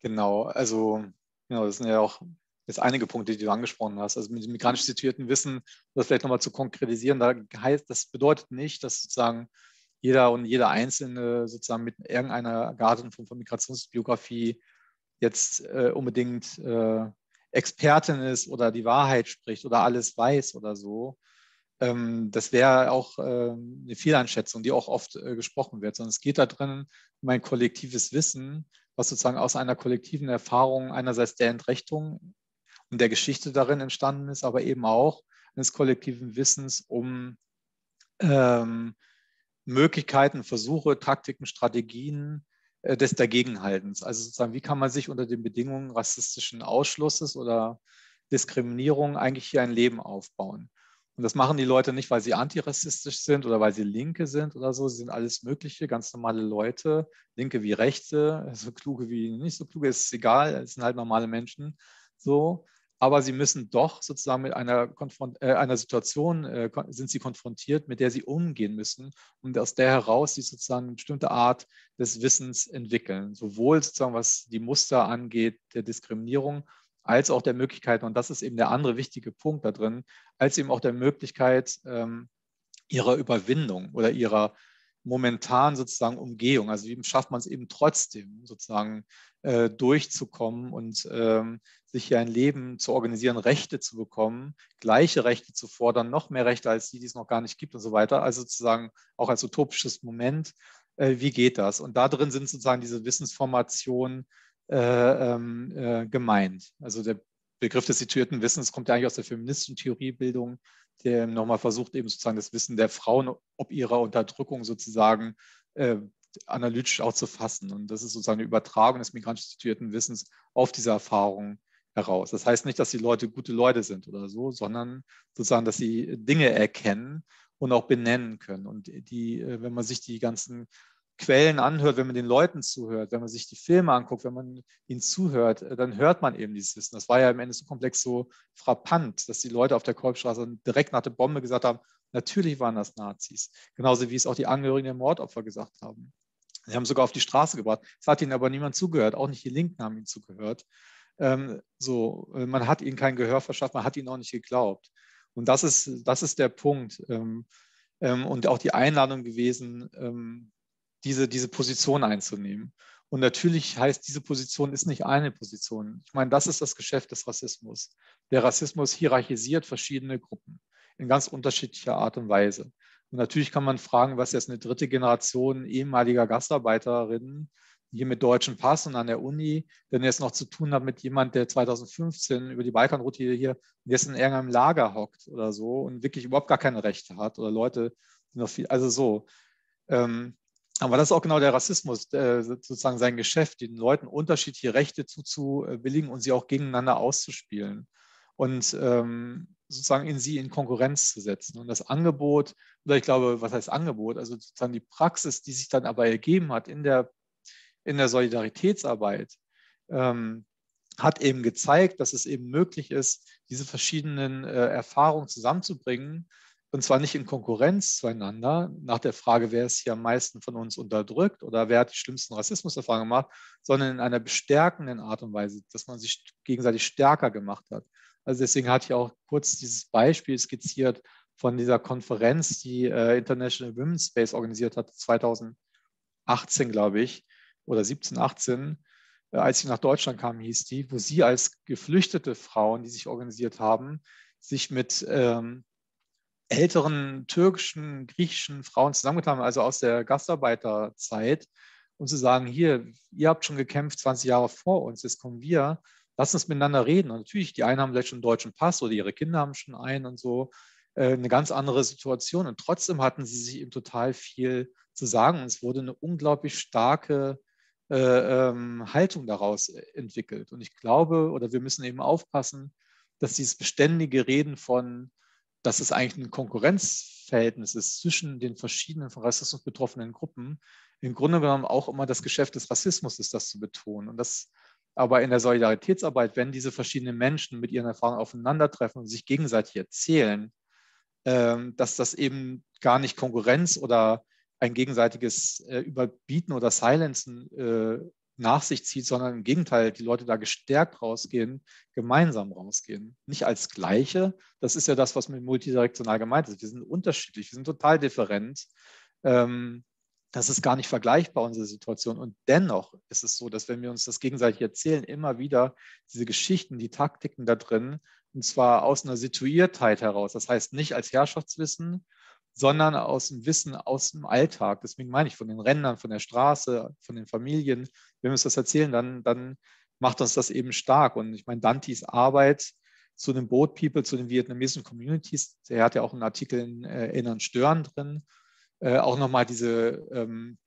Speaker 2: Genau, also genau, das sind ja auch jetzt einige Punkte, die du angesprochen hast. Also mit dem migrantisch situierten Wissen, um das vielleicht nochmal zu konkretisieren, da heißt, das bedeutet nicht, dass sozusagen jeder und jeder Einzelne sozusagen mit irgendeiner Garten von, Migrationsbiografie jetzt äh, unbedingt äh, Expertin ist oder die Wahrheit spricht oder alles weiß oder so. Ähm, das wäre auch äh, eine Fehleinschätzung, die auch oft äh, gesprochen wird, sondern es geht da drin um ein kollektives Wissen, was sozusagen aus einer kollektiven Erfahrung einerseits der Entrechtung und der Geschichte darin entstanden ist, aber eben auch eines kollektiven Wissens um ähm, Möglichkeiten, Versuche, Taktiken, Strategien, äh, des Dagegenhaltens. Also sozusagen, wie kann man sich unter den Bedingungen rassistischen Ausschlusses oder Diskriminierung eigentlich hier ein Leben aufbauen? Und das machen die Leute nicht, weil sie antirassistisch sind oder weil sie Linke sind oder so. Sie sind alles Mögliche, ganz normale Leute, Linke wie Rechte, [LAUGHS] so kluge wie nicht so kluge, ist egal, es sind halt normale Menschen. So, aber sie müssen doch sozusagen mit einer, äh, einer Situation äh, sind sie konfrontiert, mit der sie umgehen müssen und aus der heraus sie sozusagen eine bestimmte Art des Wissens entwickeln, sowohl sozusagen was die Muster angeht der Diskriminierung als auch der Möglichkeit, und das ist eben der andere wichtige Punkt da drin, als eben auch der Möglichkeit ähm, ihrer Überwindung oder ihrer momentan sozusagen Umgehung. Also wie schafft man es eben trotzdem sozusagen äh, durchzukommen und ähm, sich hier ein Leben zu organisieren, Rechte zu bekommen, gleiche Rechte zu fordern, noch mehr Rechte als die, die es noch gar nicht gibt und so weiter. Also sozusagen auch als utopisches Moment, äh, wie geht das? Und da drin sind sozusagen diese Wissensformationen äh, ähm, äh, gemeint. Also der Begriff des situierten Wissens kommt ja eigentlich aus der feministischen Theoriebildung, der nochmal versucht, eben sozusagen das Wissen der Frauen ob ihrer Unterdrückung sozusagen äh, analytisch auch zu fassen. Und das ist sozusagen eine Übertragung des migrantisch situierten Wissens auf diese Erfahrung heraus. Das heißt nicht, dass die Leute gute Leute sind oder so, sondern sozusagen, dass sie Dinge erkennen und auch benennen können. Und die, wenn man sich die ganzen Quellen anhört, wenn man den Leuten zuhört, wenn man sich die Filme anguckt, wenn man ihnen zuhört, äh, dann hört man eben dieses Wissen. Das war ja im Ende-Komplex so frappant, dass die Leute auf der Kolbstraße direkt nach der Bombe gesagt haben, natürlich waren das Nazis. Genauso wie es auch die Angehörigen der Mordopfer gesagt haben. Sie haben sogar auf die Straße gebracht. Es hat ihnen aber niemand zugehört, auch nicht die Linken haben ihnen zugehört. Ähm, so, äh, man hat ihnen kein Gehör verschafft, man hat ihnen auch nicht geglaubt. Und das ist, das ist der Punkt. Ähm, ähm, und auch die Einladung gewesen, ähm, diese, diese Position einzunehmen. Und natürlich heißt, diese Position ist nicht eine Position. Ich meine, das ist das Geschäft des Rassismus. Der Rassismus hierarchisiert verschiedene Gruppen in ganz unterschiedlicher Art und Weise. Und natürlich kann man fragen, was jetzt eine dritte Generation ehemaliger Gastarbeiterinnen hier mit deutschen Pass und an der Uni, denn jetzt noch zu tun hat mit jemand, der 2015 über die Balkanroute hier jetzt in irgendeinem Lager hockt oder so und wirklich überhaupt gar keine Rechte hat oder Leute, die noch viel, also so. Ähm, aber das ist auch genau der Rassismus, äh, sozusagen sein Geschäft, den Leuten unterschiedliche Rechte zuzubilligen und sie auch gegeneinander auszuspielen und ähm, sozusagen in sie in Konkurrenz zu setzen. Und das Angebot, oder ich glaube, was heißt Angebot, also sozusagen die Praxis, die sich dann aber ergeben hat in der, in der Solidaritätsarbeit, ähm, hat eben gezeigt, dass es eben möglich ist, diese verschiedenen äh, Erfahrungen zusammenzubringen und zwar nicht in Konkurrenz zueinander, nach der Frage, wer ist hier am meisten von uns unterdrückt oder wer hat die schlimmsten Rassismuserfahrungen gemacht, sondern in einer bestärkenden Art und Weise, dass man sich gegenseitig stärker gemacht hat. Also deswegen hatte ich auch kurz dieses Beispiel skizziert von dieser Konferenz, die äh, International Women's Space organisiert hat, 2018, glaube ich, oder 17, 18, äh, als sie nach Deutschland kamen, hieß die, wo sie als geflüchtete Frauen, die sich organisiert haben, sich mit ähm, älteren türkischen, griechischen Frauen zusammengetan haben, also aus der Gastarbeiterzeit, um zu sagen, hier, ihr habt schon gekämpft 20 Jahre vor uns, jetzt kommen wir, lasst uns miteinander reden. Und natürlich, die einen haben vielleicht schon einen deutschen Pass oder ihre Kinder haben schon einen und so, äh, eine ganz andere Situation. Und trotzdem hatten sie sich eben total viel zu sagen. Und es wurde eine unglaublich starke ähm, Haltung daraus entwickelt. Und ich glaube, oder wir müssen eben aufpassen, dass dieses beständige Reden von dass es eigentlich ein Konkurrenzverhältnis ist zwischen den verschiedenen von Rassismus betroffenen Gruppen, im Grunde genommen auch immer das Geschäft des Rassismus ist, das zu betonen. Und das aber in der Solidaritätsarbeit, wenn diese verschiedenen Menschen mit ihren Erfahrungen aufeinandertreffen und sich gegenseitig erzählen, ähm, dass das eben gar nicht Konkurrenz oder ein gegenseitiges äh, Überbieten oder Silenzen äh, nach sich zieht, sondern im Gegenteil, die Leute da gestärkt rausgehen, gemeinsam rausgehen. Nicht als Gleiche. Das ist ja das, was mit multidirektional gemeint ist. Wir sind unterschiedlich, wir sind total different. Ähm, das ist gar nicht vergleichbar, unsere Situation. Und dennoch ist es so, dass wenn wir uns das gegenseitig erzählen, immer wieder diese Geschichten, die Taktiken da drin, und zwar aus einer Situiertheit heraus. Das heißt nicht als Herrschaftswissen, sondern aus dem Wissen aus dem Alltag. Deswegen meine ich von den Rändern, von der Straße, von den Familien. Wenn wir uns das erzählen, dann, dann macht uns das eben stark. Und ich meine, Dantis Arbeit zu den Boat People, zu den vietnamesischen Communities, der hat ja auch einen Artikel in äh, Innern Stören drin, äh, auch nochmal diese ähm,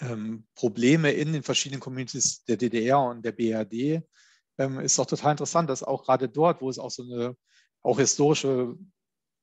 Speaker 2: ähm, Probleme in den verschiedenen Communities der DDR und der BRD ähm, ist doch total interessant, dass auch gerade dort, wo es auch so eine auch historische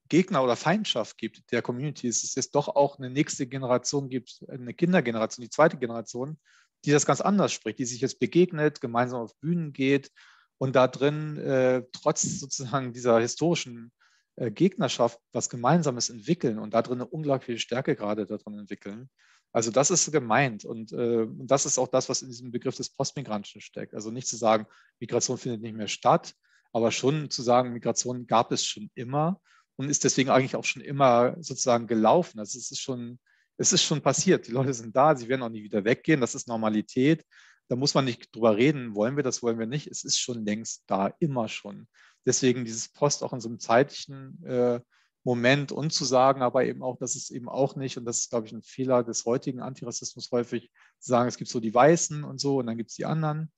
Speaker 2: Gegner oder Feindschaft gibt der Communities, es jetzt doch auch eine nächste Generation gibt, eine Kindergeneration, die zweite Generation, die das ganz anders spricht, die sich jetzt begegnet, gemeinsam auf Bühnen geht und da drin äh, trotz sozusagen dieser historischen äh, Gegnerschaft was Gemeinsames entwickeln und da drin eine unglaubliche Stärke gerade darin entwickeln. Also das ist gemeint und, äh, und das ist auch das, was in diesem Begriff des Postmigrantischen steckt. Also nicht zu sagen, Migration findet nicht mehr statt, aber schon zu sagen, Migration gab es schon immer und ist deswegen eigentlich auch schon immer sozusagen gelaufen. Also es ist schon, es ist schon passiert. Die Leute sind da, sie werden auch nie wieder weggehen. Das ist Normalität. Da muss man nicht drüber reden, wollen wir das, wollen wir nicht. Es ist schon längst da, immer schon. Deswegen dieses Post auch in so einem zeitlichen äh, Moment und zu sagen, aber eben auch, dass es eben auch nicht, und das ist, glaube ich, ein Fehler des heutigen Antirassismus häufig, zu sagen, es gibt so die Weißen und so und dann gibt es die anderen.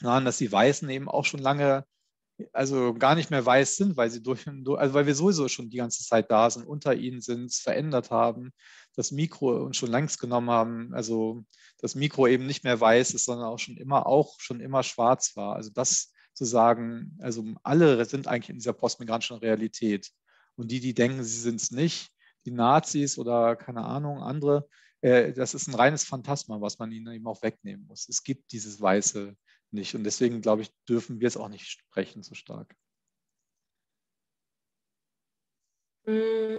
Speaker 2: Nein, dass die Weißen eben auch schon lange, also gar nicht mehr weiß sind, weil sie durch, also weil wir sowieso schon die ganze Zeit da sind, unter ihnen sind, es verändert haben, das Mikro uns schon längst genommen haben, also das Mikro eben nicht mehr weiß ist, sondern auch schon immer, auch schon immer schwarz war. Also das zu sagen, also alle sind eigentlich in dieser postmigrantischen Realität. Und die, die denken, sie sind es nicht, die Nazis oder keine Ahnung, andere, äh, das ist ein reines Phantasma, was man ihnen eben auch wegnehmen muss. Es gibt dieses Weiße nicht. Und deswegen, glaube ich, dürfen wir es auch nicht sprechen so stark.
Speaker 1: Das hm.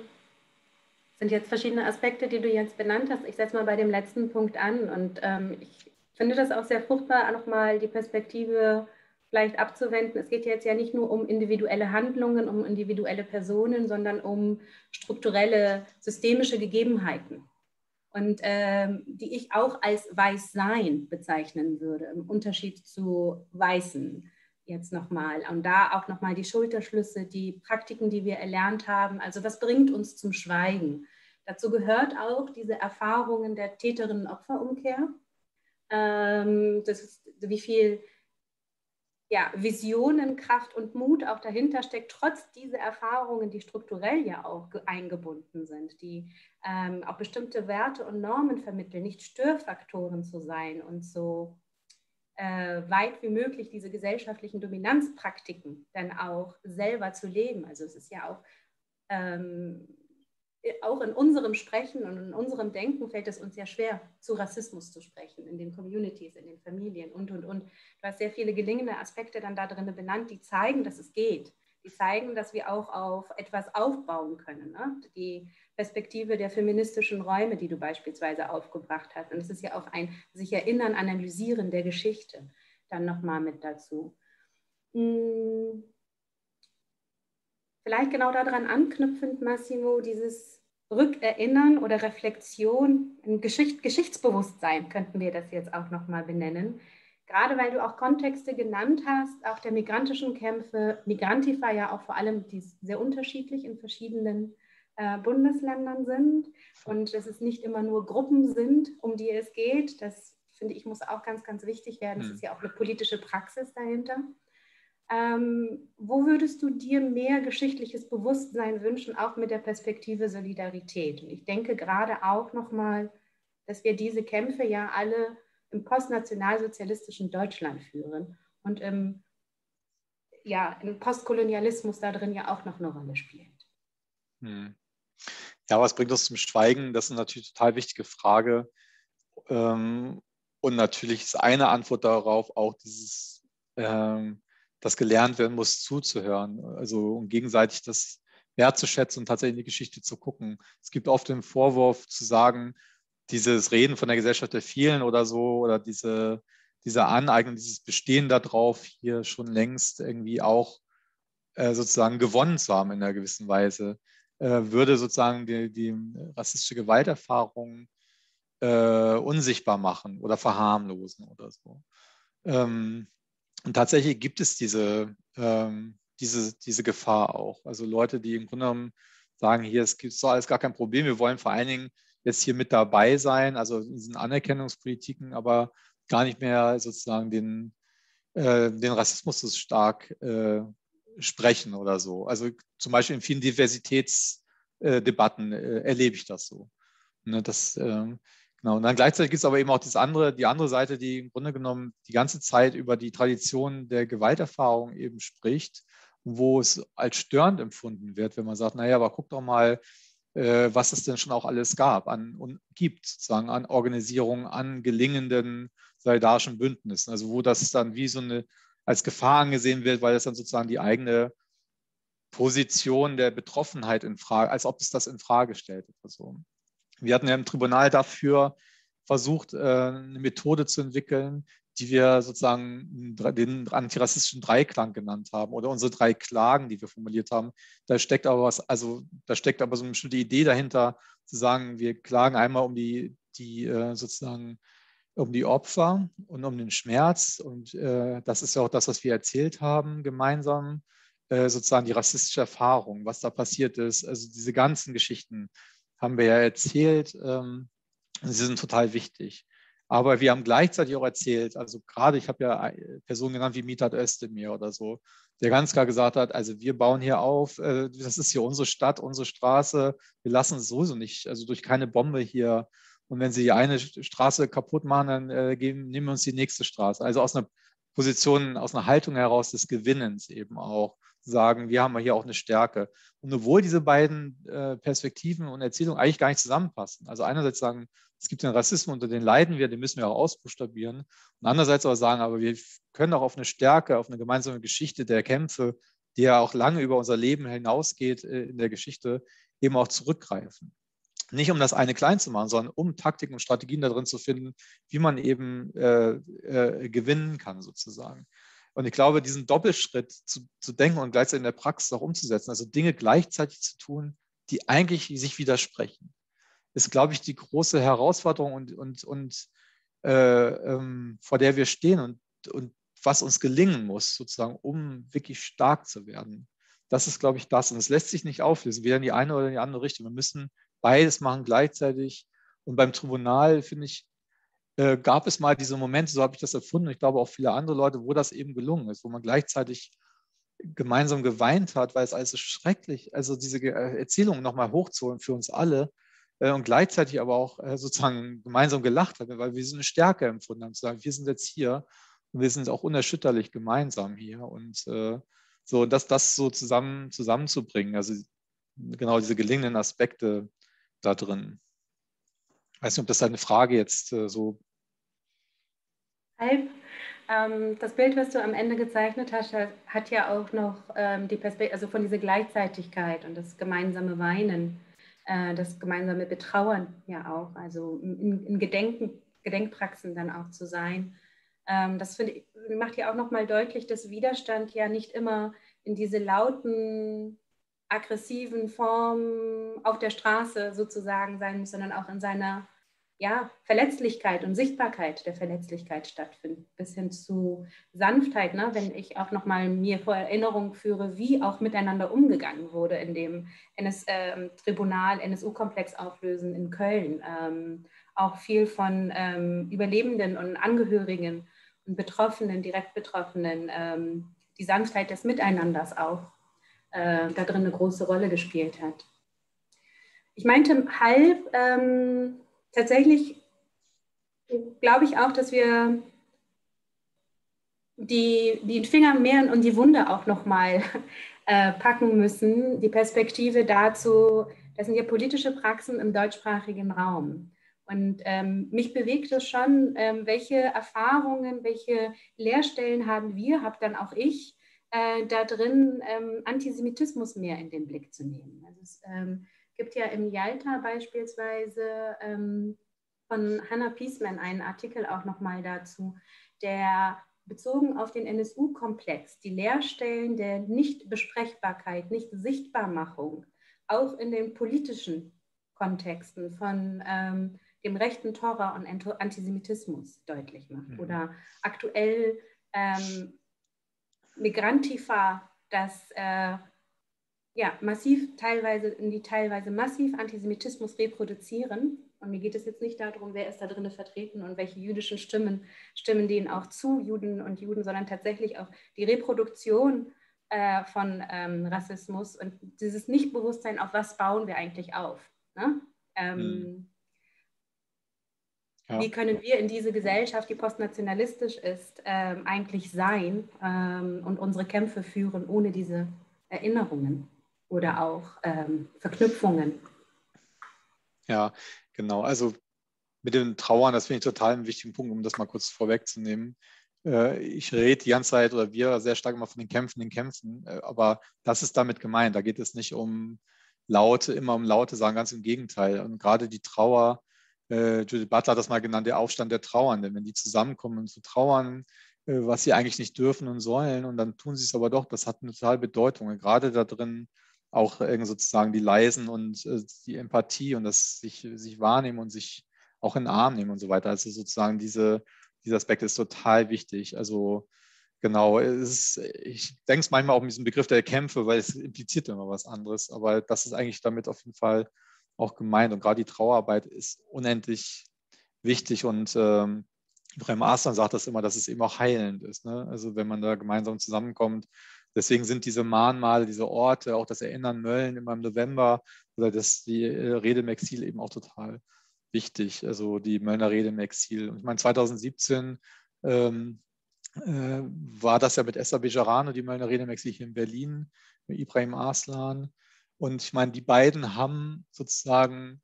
Speaker 1: sind jetzt verschiedene Aspekte, die du jetzt benannt hast. Ich setze mal bei dem letzten Punkt an und ähm, ich finde das auch sehr fruchtbar, nochmal die Perspektive vielleicht abzuwenden. Es geht jetzt ja nicht nur um individuelle Handlungen, um individuelle Personen, sondern um strukturelle, systemische Gegebenheiten. Und ähm, die ich auch als Weißsein bezeichnen würde, im Unterschied zu Weißen jetzt nochmal. Und da auch nochmal die Schulterschlüsse, die Praktiken, die wir erlernt haben. Also was bringt uns zum Schweigen? Dazu gehört auch diese Erfahrungen der Täterinnen-Opferumkehr. Ähm, das ist, wie viel ja, Visionen, Kraft und Mut auch dahinter steckt, trotz dieser Erfahrungen, die strukturell ja auch eingebunden sind, die ähm, auch bestimmte Werte und Normen vermitteln, nicht Störfaktoren zu sein und so äh, weit wie möglich diese gesellschaftlichen Dominanzpraktiken dann auch selber zu leben. Also es ist ja auch ähm, auch in unserem Sprechen und in unserem Denken fällt es uns ja schwer, zu Rassismus zu sprechen, in den Communities, in den Familien und, und, und. Du hast sehr viele gelingende Aspekte dann da drin benannt, die zeigen, dass es geht. Die zeigen, dass wir auch auf etwas aufbauen können. Ne? Die Perspektive der feministischen Räume, die du beispielsweise aufgebracht hast. Und es ist ja auch ein sich erinnern, analysieren der Geschichte dann nochmal mit dazu. Hm. Vielleicht genau daran anknüpfend, Massimo, dieses Rückerinnern oder Reflexion, ein Geschicht, Geschichtsbewusstsein könnten wir das jetzt auch nochmal benennen. Gerade weil du auch Kontexte genannt hast, auch der migrantischen Kämpfe, Migrantifa ja auch vor allem, die sehr unterschiedlich in verschiedenen äh, Bundesländern sind und dass es nicht immer nur Gruppen sind, um die es geht. Das finde ich muss auch ganz, ganz wichtig werden. Es hm. ist ja auch eine politische Praxis dahinter. Ähm, wo würdest du dir mehr geschichtliches Bewusstsein wünschen, auch mit der Perspektive Solidarität? Und ich denke gerade auch nochmal, dass wir diese Kämpfe ja alle im postnationalsozialistischen Deutschland führen und im, ja, im Postkolonialismus da drin ja auch noch eine Rolle spielt.
Speaker 2: Hm. Ja, was bringt uns zum Schweigen? Das ist natürlich eine total wichtige Frage. Ähm, und natürlich ist eine Antwort darauf auch dieses ähm, das gelernt werden muss, zuzuhören. Also um gegenseitig das wertzuschätzen und tatsächlich in die Geschichte zu gucken. Es gibt oft den Vorwurf zu sagen, dieses Reden von der Gesellschaft der vielen oder so oder diese, diese Aneignung, dieses Bestehen darauf hier schon längst irgendwie auch äh, sozusagen gewonnen zu haben in einer gewissen Weise, äh, würde sozusagen die, die rassistische Gewalterfahrung äh, unsichtbar machen oder verharmlosen oder so. Ähm, und tatsächlich gibt es diese, ähm, diese, diese Gefahr auch. Also Leute, die im Grunde genommen sagen, hier, es gibt so alles gar kein Problem, wir wollen vor allen Dingen jetzt hier mit dabei sein, also in diesen Anerkennungspolitiken, aber gar nicht mehr sozusagen den, äh, den Rassismus so stark äh, sprechen oder so. Also zum Beispiel in vielen Diversitätsdebatten äh, erlebe ich das so. Ne, dass, ähm, und dann gleichzeitig gibt es aber eben auch das andere, die andere Seite, die im Grunde genommen die ganze Zeit über die Tradition der Gewalterfahrung eben spricht, wo es als störend empfunden wird, wenn man sagt, naja, aber guck doch mal, äh, was es denn schon auch alles gab an, und gibt, sozusagen an Organisierungen, an gelingenden solidarischen Bündnissen, also wo das dann wie so eine als Gefahr angesehen wird, weil es dann sozusagen die eigene Position der Betroffenheit in Frage, als ob es das in Frage stellt oder so. Wir hatten ja im Tribunal dafür versucht, äh, eine Methode zu entwickeln, die wir sozusagen den antirassistischen Dreiklang genannt haben oder unsere drei Klagen, die wir formuliert haben. Da steckt aber was, also da steckt aber so eine bestimmte Idee dahinter, zu sagen, wir klagen einmal um die, die äh, sozusagen um die Opfer und um den Schmerz. Und äh, das ist ja auch das, was wir erzählt haben gemeinsam, äh, sozusagen die rassistische Erfahrung, was da passiert ist. Also diese ganzen Geschichten haben wir ja erzählt. Ähm, sie sind total wichtig. Aber wir haben gleichzeitig auch erzählt, also gerade ich habe ja Personen genannt wie Mitat Özdemir oder so, der ganz klar gesagt hat, also wir bauen hier auf, äh, das ist hier unsere Stadt, unsere Straße, wir lassen es sowieso nicht, also durch keine Bombe hier. Und wenn sie die eine Straße kaputt machen, dann äh, geben, nehmen wir uns die nächste Straße. Also aus einer Position, aus einer Haltung heraus des Gewinnens eben auch sagen, wir haben hier auch eine Stärke. Und obwohl diese beiden äh, Perspektiven und Erzählungen eigentlich gar nicht zusammenpassen, also einerseits sagen, es gibt den Rassismus, unter den leiden wir, den müssen wir auch ausbuchstabieren. Und andererseits aber sagen, aber wir können auch auf eine Stärke, auf eine gemeinsame Geschichte der Kämpfe, die ja auch lange über unser Leben hinausgeht äh, in der Geschichte, eben auch zurückgreifen. Nicht um das eine klein zu machen, sondern um Taktiken und Strategien darin zu finden, wie man eben äh, äh, gewinnen kann, sozusagen. Und ich glaube, diesen Doppelschritt zu, zu denken und gleichzeitig in der Praxis auch umzusetzen, also Dinge gleichzeitig zu tun, die eigentlich sich widersprechen ist, glaube ich, die große Herausforderung und, und, und äh, ähm, vor der wir stehen und, und was uns gelingen muss, sozusagen, um wirklich stark zu werden. Das ist, glaube ich, das. Und es lässt sich nicht auflösen, weder in die eine oder in die andere Richtung. Wir müssen beides machen gleichzeitig. Und beim Tribunal, finde ich, äh, gab es mal diese Momente, so habe ich das erfunden, ich glaube auch viele andere Leute, wo das eben gelungen ist, wo man gleichzeitig gemeinsam geweint hat, weil es alles so schrecklich, also diese Erzählung nochmal hochzuholen für uns alle, äh, und gleichzeitig aber auch äh, sozusagen gemeinsam gelacht haben, weil wir so eine Stärke empfunden haben, zu sagen, wir sind jetzt hier und wir sind auch unerschütterlich gemeinsam hier und äh, so, dass das so zusammen zusammenzubringen, also genau diese gelingenden Aspekte da drin. Weiß nicht, ob das deine Frage jetzt so.
Speaker 1: Halb. Ähm, das Bild, was du am Ende gezeichnet hast, hat ja auch noch ähm, die Perspektive, also von dieser Gleichzeitigkeit und das gemeinsame Weinen äh, das gemeinsame Betrauern ja auch, also in, in Gedenken, Gedenkpraxen dann auch zu sein. Ähm, das ich, macht ja auch nochmal deutlich, dass Widerstand ja nicht immer in diese lauten, aggressiven Formen auf der Straße sozusagen sein muss, sondern auch in seiner ja, Verletzlichkeit und Sichtbarkeit der Verletzlichkeit stattfindet, bis hin zu Sanftheit, ne? wenn ich auch nochmal mir vor Erinnerung führe, wie auch miteinander umgegangen wurde in dem NS, äh, Tribunal NSU-Komplex auflösen in Köln. Ähm, auch viel von ähm, Überlebenden und Angehörigen und Betroffenen, direkt Betroffenen, ähm, die Sanftheit des Miteinanders auch äh, da drin eine große Rolle gespielt hat. Ich meinte halb, ähm, tatsächlich glaube ich auch, dass wir die, die Finger mehr und die Wunde auch nochmal [LAUGHS] äh, packen müssen. Die Perspektive dazu, das sind ja politische Praxen im deutschsprachigen Raum. Und ähm, mich bewegt es schon, ähm, welche Erfahrungen, welche Lehrstellen haben wir, habe dann auch ich, äh, da drin ähm, Antisemitismus mehr in den Blick zu nehmen. Also es, ähm, gibt ja im Yalta beispielsweise ähm, von Hannah Piesman einen Artikel auch nochmal dazu, der bezogen auf den NSU-Komplex die Leerstellen der Nichtbesprechbarkeit, Nicht-Sichtbarmachung, auch in den politischen Kontexten von ähm, dem rechten Terror und Antisemitismus deutlich macht. Mhm. Oder aktuell ähm, Migrantifa, das äh, ja, massiv teilweise, die teilweise massiv Antisemitismus reproduzieren. Und mir geht es jetzt nicht darum, wer ist da drin vertreten und welche jüdischen Stimmen stimmen denen auch zu, Juden und Juden, sondern tatsächlich auch die Reproduktion äh, von ähm, Rassismus und dieses Nichtbewusstsein, auf was bauen wir eigentlich auf. Ne? Ähm, mhm. Ja. Wie können wir in diese Gesellschaft, die postnationalistisch ist, ähm, eigentlich sein ähm, und unsere Kämpfe führen ohne diese Erinnerungen oder auch ähm, Verknüpfungen?
Speaker 2: Ja, genau. Also mit den Trauern, das finde ich total einen wichtigen Punkt, um das mal kurz vorwegzunehmen. Äh, ich rede die ganze Zeit oder wir sehr stark immer von den Kämpfen, den Kämpfen, äh, aber das ist damit gemeint. Da geht es nicht um Laute, immer um Laute sagen, ganz im Gegenteil. Und gerade die Trauer, äh, Judith Butler hat das mal genannt, der Aufstand der Trauernden, wenn die zusammenkommen und zu trauern, äh, was sie eigentlich nicht dürfen und sollen und dann tun sie es aber doch, das hat eine total Bedeutung. Gerade da drin auch sozusagen die Leisen und äh, die Empathie und das sich, sich wahrnehmen und sich auch in den Arm nehmen und so weiter. Also sozusagen diese, dieser Aspekt ist total wichtig. Also genau, ist, ich denke es manchmal auch um diesen Begriff der Kämpfe, weil es impliziert immer was anderes, aber das ist eigentlich damit auf jeden Fall auch gemeint. Und gerade die Trauerarbeit ist unendlich wichtig und ähm, Ibrahim Aslan sagt das immer, dass es eben auch heilend ist. Ne? Also wenn man da gemeinsam zusammenkommt. Deswegen sind diese Mahnmale, diese Orte, auch das Erinnern Mölln immer im November oder das, die äh, Rede im Exil eben auch total wichtig. Also die Möllner Rede im Exil. Und ich meine, 2017 ähm, äh, war das ja mit Esther Bejarano, die Möllner Rede im Exil hier in Berlin, mit Ibrahim Aslan. Und ich meine, die beiden haben sozusagen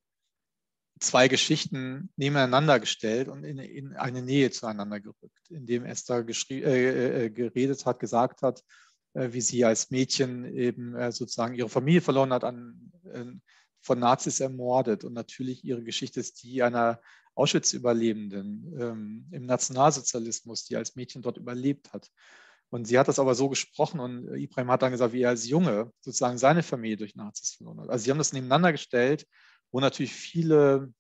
Speaker 2: zwei Geschichten nebeneinander gestellt und in, in eine Nähe zueinander gerückt, indem Esther äh, äh, geredet hat, gesagt hat, äh, wie sie als Mädchen eben äh, sozusagen ihre Familie verloren hat, an, von Nazis ermordet. Und natürlich ihre Geschichte ist die einer Auschwitz-Überlebenden ähm, im Nationalsozialismus, die als Mädchen dort überlebt hat. Und sie hat das aber so gesprochen und Ibrahim hat dann gesagt, wie er als Junge sozusagen seine Familie durch Nazis verloren hat. Also sie haben das nebeneinander gestellt, wo natürlich viele,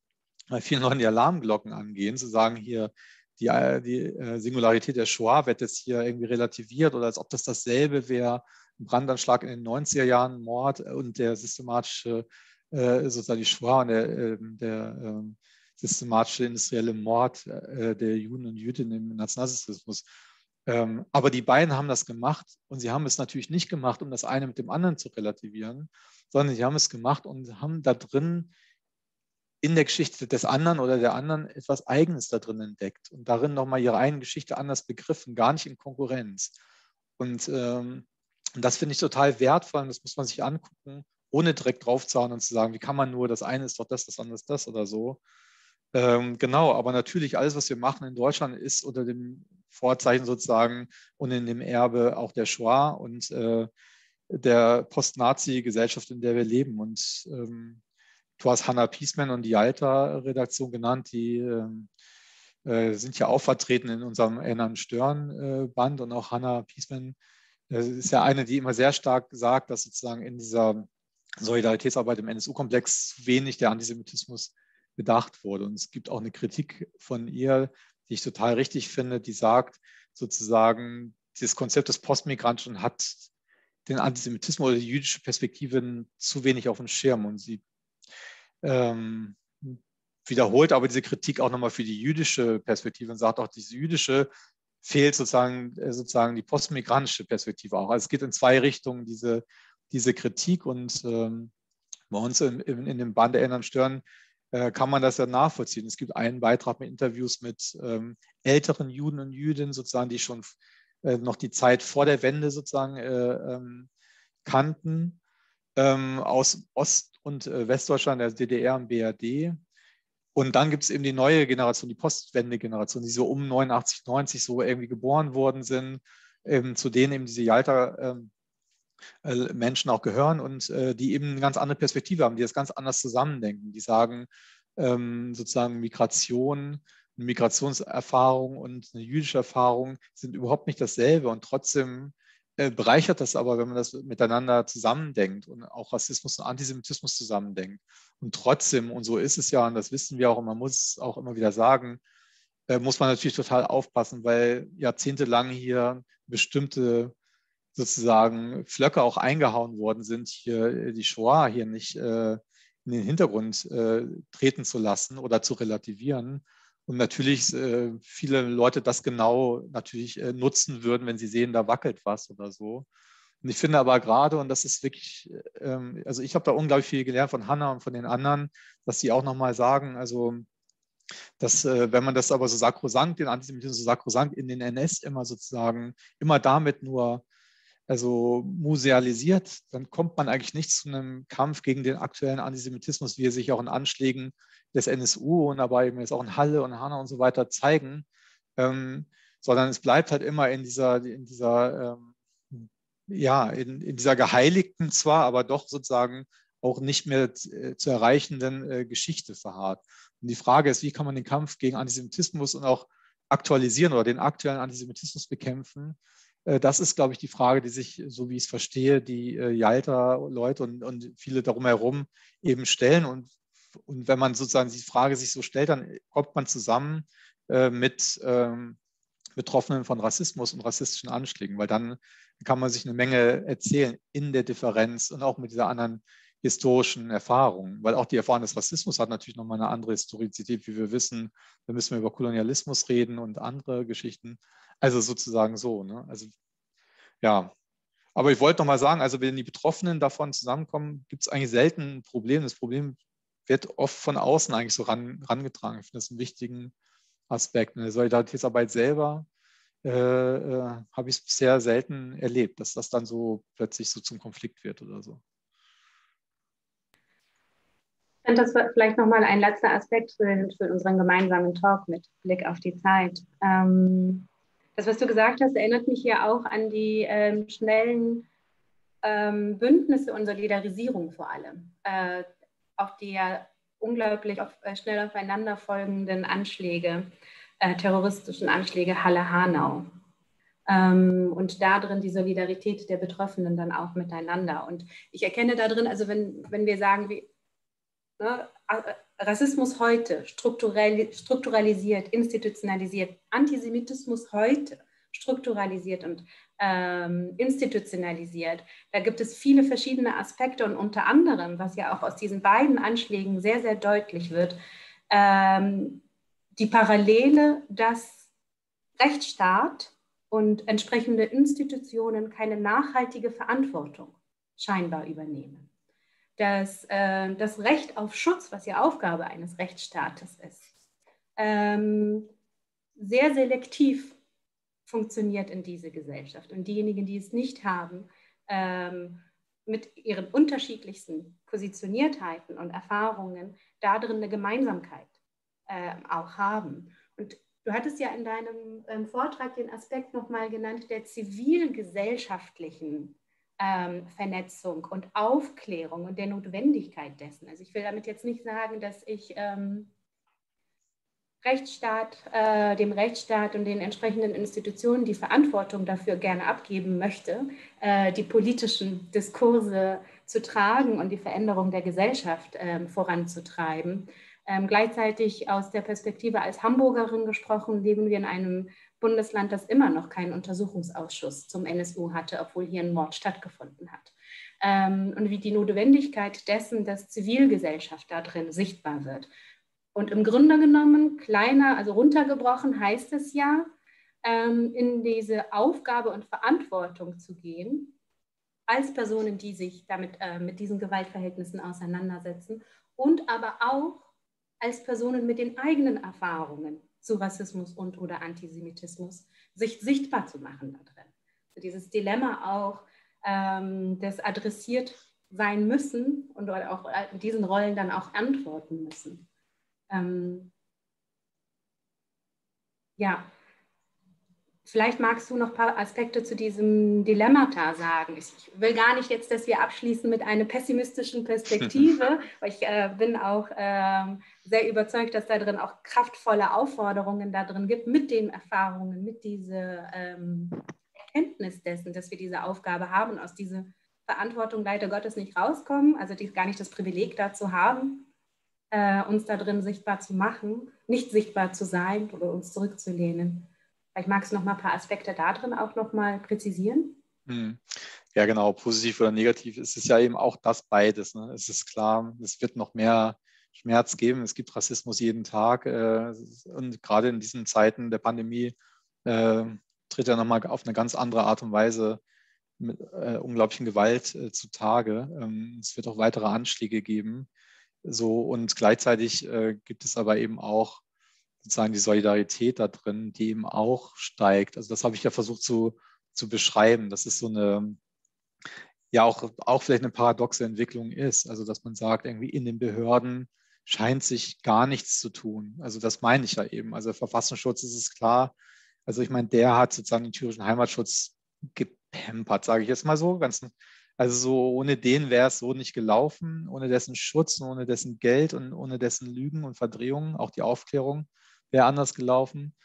Speaker 2: bei vielen Leuten die Alarmglocken angehen, zu sagen, hier, die, die äh, Singularität der Shoah wird jetzt hier irgendwie relativiert oder als ob das dasselbe wäre, ein Brandanschlag in den 90er Jahren, Mord und der systematische, äh, sozusagen die Shoah und der, ähm, der ähm, systematische industrielle Mord äh, der Juden und Jüdinnen im Nationalsozialismus. Ähm, aber die beiden haben das gemacht und sie haben es natürlich nicht gemacht, um das eine mit dem anderen zu relativieren, sondern sie haben es gemacht und haben da drin in der Geschichte des anderen oder der anderen etwas Eigenes da drin entdeckt und darin nochmal ihre eigene Geschichte anders begriffen, gar nicht in Konkurrenz. Und ähm, das finde ich total wertvoll und das muss man sich angucken, ohne direkt draufzuhauen und zu sagen, wie kann man nur, das eine ist doch das, das andere ist das oder so. Ähm, genau, aber natürlich alles, was wir machen in Deutschland, ist unter dem Vorzeichen sozusagen und in dem Erbe auch der Shoah und äh, der Post-Nazi-Gesellschaft, in der wir leben. Und ähm, du hast Hannah Piesman und die Alta-Redaktion genannt, die ähm, äh, sind ja auch vertreten in unserem Erinnern Stören-Band äh, und auch Hannah Piesman äh, ist ja eine, die immer sehr stark sagt, dass sozusagen in dieser Solidaritätsarbeit im NSU-Komplex wenig der Antisemitismus bedacht wurde. Und es gibt auch eine Kritik von ihr, die ich total richtig finde, die sagt sozusagen, dieses Konzept des Postmigrantischen hat den Antisemitismus oder die jüdische Perspektive zu wenig auf dem Schirm. Und sie ähm, wiederholt aber diese Kritik auch nochmal für die jüdische Perspektive und sagt auch, diese jüdische fehlt sozusagen, äh, sozusagen die postmigrantische Perspektive auch. Also es geht in zwei Richtungen, diese, diese Kritik. Und ähm, bei uns in, in, in dem Band Erinnern Stören kann man das ja nachvollziehen. Es gibt einen Beitrag mit Interviews mit ähm, älteren Juden und Jüdinnen, sozusagen, die schon äh, noch die Zeit vor der Wende sozusagen äh, ähm, kannten, ähm, aus Ost- und äh, Westdeutschland, der DDR und BRD. Und dann gibt es eben die neue Generation, die Postwende-Generation, die so um 89, 90 so irgendwie geboren worden sind, ähm, zu denen eben diese Jalta ähm, äh, Menschen auch gehören und äh, die eben eine ganz andere Perspektive haben, die das ganz anders zusammendenken. Die sagen, ähm, sozusagen Migration, eine Migrationserfahrung und eine jüdische Erfahrung sind überhaupt nicht dasselbe und trotzdem äh, bereichert das aber, wenn man das miteinander zusammendenkt und auch Rassismus und Antisemitismus zusammendenkt. Und trotzdem, und so ist es ja, und das wissen wir auch, und man muss auch immer wieder sagen, äh, muss man natürlich total aufpassen, weil jahrzehntelang hier bestimmte sozusagen Flöcke auch eingehauen worden sind, hier äh, die Shoah hier nicht äh, in den Hintergrund äh, treten zu lassen oder zu relativieren. Und natürlich äh, viele Leute das genau natürlich äh, nutzen würden, wenn sie sehen, da wackelt was oder so. Und ich finde aber gerade, und das ist wirklich, ähm, also ich habe da unglaublich viel gelernt von Hannah und von den anderen, dass sie auch nochmal sagen, also dass, äh, wenn man das aber so sakrosankt, den Antisemitismus so sakrosankt in den NS immer sozusagen, immer damit nur also musealisiert, dann kommt man eigentlich nicht zu einem Kampf gegen den aktuellen Antisemitismus, wie er sich auch in Anschlägen des NSU und aber eben jetzt auch in Halle und Hanna und so weiter zeigen, ähm, sondern es bleibt halt immer in dieser, in dieser, ähm, ja, in, in, dieser geheiligten zwar, aber doch sozusagen auch nicht mehr zu, zu erreichenden äh, Geschichte verharrt. Und die Frage ist, wie kann man den Kampf gegen Antisemitismus und auch aktualisieren oder den aktuellen Antisemitismus bekämpfen? Äh, das ist, glaube ich, die Frage, die sich, so wie ich es verstehe, die äh, Jalta-Leute und, und viele darum herum eben stellen. Und, und wenn man sozusagen die Frage sich so stellt, dann kommt man zusammen äh, mit ähm, Betroffenen von Rassismus und rassistischen Anschlägen, weil dann kann man sich eine Menge erzählen in der Differenz und auch mit dieser anderen historischen Erfahrungen, weil auch die Erfahrung des Rassismus hat natürlich nochmal eine andere Historizität, wie wir wissen. Da müssen wir über Kolonialismus reden und andere Geschichten. Also sozusagen so. Ne? Also ja, aber ich wollte noch mal sagen, also wenn die Betroffenen davon zusammenkommen, gibt es eigentlich selten ein Problem. Das Problem wird oft von außen eigentlich so ran, rangetragen. Ich finde das einen wichtigen Aspekt. In der Solidaritätsarbeit selber äh, äh, habe ich es bisher selten erlebt, dass das dann so plötzlich so zum Konflikt wird oder so.
Speaker 1: Ich finde das vielleicht nochmal ein letzter Aspekt für, für, unseren gemeinsamen Talk mit Blick auf die Zeit. Ähm, das, was du gesagt hast, erinnert mich ja auch an die ähm, schnellen ähm, Bündnisse und Solidarisierung vor allem, äh, auf die ja unglaublich auf, äh, schnell aufeinanderfolgenden Anschläge, äh, terroristischen Anschläge Halle-Hanau. Ähm, und darin die Solidarität der Betroffenen dann auch miteinander. Und ich erkenne darin, also wenn, wenn wir sagen, wie, Ne? Rassismus heute strukturell, strukturalisiert, institutionalisiert, Antisemitismus heute strukturalisiert und ähm, institutionalisiert. Da gibt es viele verschiedene Aspekte und unter anderem, was ja auch aus diesen beiden Anschlägen sehr, sehr deutlich wird, ähm, die Parallele, dass Rechtsstaat und entsprechende Institutionen keine nachhaltige Verantwortung scheinbar übernehmen dass äh, das Recht auf Schutz, was ja Aufgabe eines Rechtsstaates ist, ähm, sehr selektiv funktioniert in diese Gesellschaft. Und diejenigen, die es nicht haben, ähm, mit ihren unterschiedlichsten Positioniertheiten und Erfahrungen darin eine Gemeinsamkeit äh, auch haben. Und du hattest ja in deinem ähm, Vortrag den Aspekt nochmal genannt der zivilgesellschaftlichen ähm, Vernetzung und Aufklärung und der Notwendigkeit dessen. Also ich will damit jetzt nicht sagen, dass ich ähm, Rechtsstaat, äh, dem Rechtsstaat und den entsprechenden Institutionen die Verantwortung dafür gerne abgeben möchte, äh, die politischen Diskurse zu tragen und die Veränderung der Gesellschaft äh, voranzutreiben. Ähm, gleichzeitig aus der Perspektive als Hamburgerin gesprochen, leben wir in einem Bundesland, das immer noch keinen Untersuchungsausschuss zum NSU hatte, obwohl hier ein Mord stattgefunden hat. Ähm, und wie die Notwendigkeit dessen, dass Zivilgesellschaft da drin sichtbar wird. Und im Grunde genommen, kleiner, also runtergebrochen, heißt es ja, ähm, in diese Aufgabe und Verantwortung zu gehen, als Personen, die sich damit äh, mit diesen Gewaltverhältnissen auseinandersetzen und aber auch als Personen mit den eigenen Erfahrungen zu Rassismus und oder Antisemitismus, sich sichtbar zu machen da drin. Also dieses Dilemma auch ähm, des adressiert sein müssen und auch in diesen Rollen dann auch antworten müssen. Ähm, ja, Vielleicht magst du noch ein paar Aspekte zu diesem Dilemmata sagen. Ich will gar nicht jetzt, dass wir abschließen mit einer pessimistischen Perspektive, [LAUGHS] weil ich äh, bin auch äh, sehr überzeugt, dass da drin auch kraftvolle Aufforderungen da drin gibt, mit den Erfahrungen, mit dieser ähm, Erkenntnis dessen, dass wir diese Aufgabe haben und aus dieser Verantwortung leider Gottes nicht rauskommen, also die, gar nicht das Privileg dazu haben, äh, uns da drin sichtbar zu machen, nicht sichtbar zu sein oder uns zurückzulehnen. Vielleicht magst du noch mal ein paar Aspekte da drin auch noch mal präzisieren.
Speaker 2: Hm. Ja, genau, positiv oder negativ. Es ist ja eben auch das beides. Ne? Es ist klar, es wird noch mehr Schmerz geben. Es gibt Rassismus jeden Tag. Äh, und gerade in diesen Zeiten der Pandemie äh, tritt er nochmal auf eine ganz andere Art und Weise mit äh, unglaublichen Gewalt äh, zutage. Ähm, es wird auch weitere Anschläge geben. So, und gleichzeitig äh, gibt es aber eben auch sozusagen die Solidarität da drin, die eben auch steigt. Also das habe ich ja versucht zu, zu beschreiben. Das ist so eine, ja auch, auch vielleicht eine paradoxe Entwicklung ist. Also dass man sagt, irgendwie in den Behörden scheint sich gar nichts zu tun. Also das meine ich ja eben. Also Verfassungsschutz ist es klar. Also ich meine, der hat sozusagen den thürischen Heimatschutz gepempert, sage ich jetzt mal so. Ganz, also so ohne den wäre es so nicht gelaufen, ohne dessen Schutz, ohne dessen Geld und ohne dessen Lügen und Verdrehungen, auch die Aufklärung wäre anders gelaufen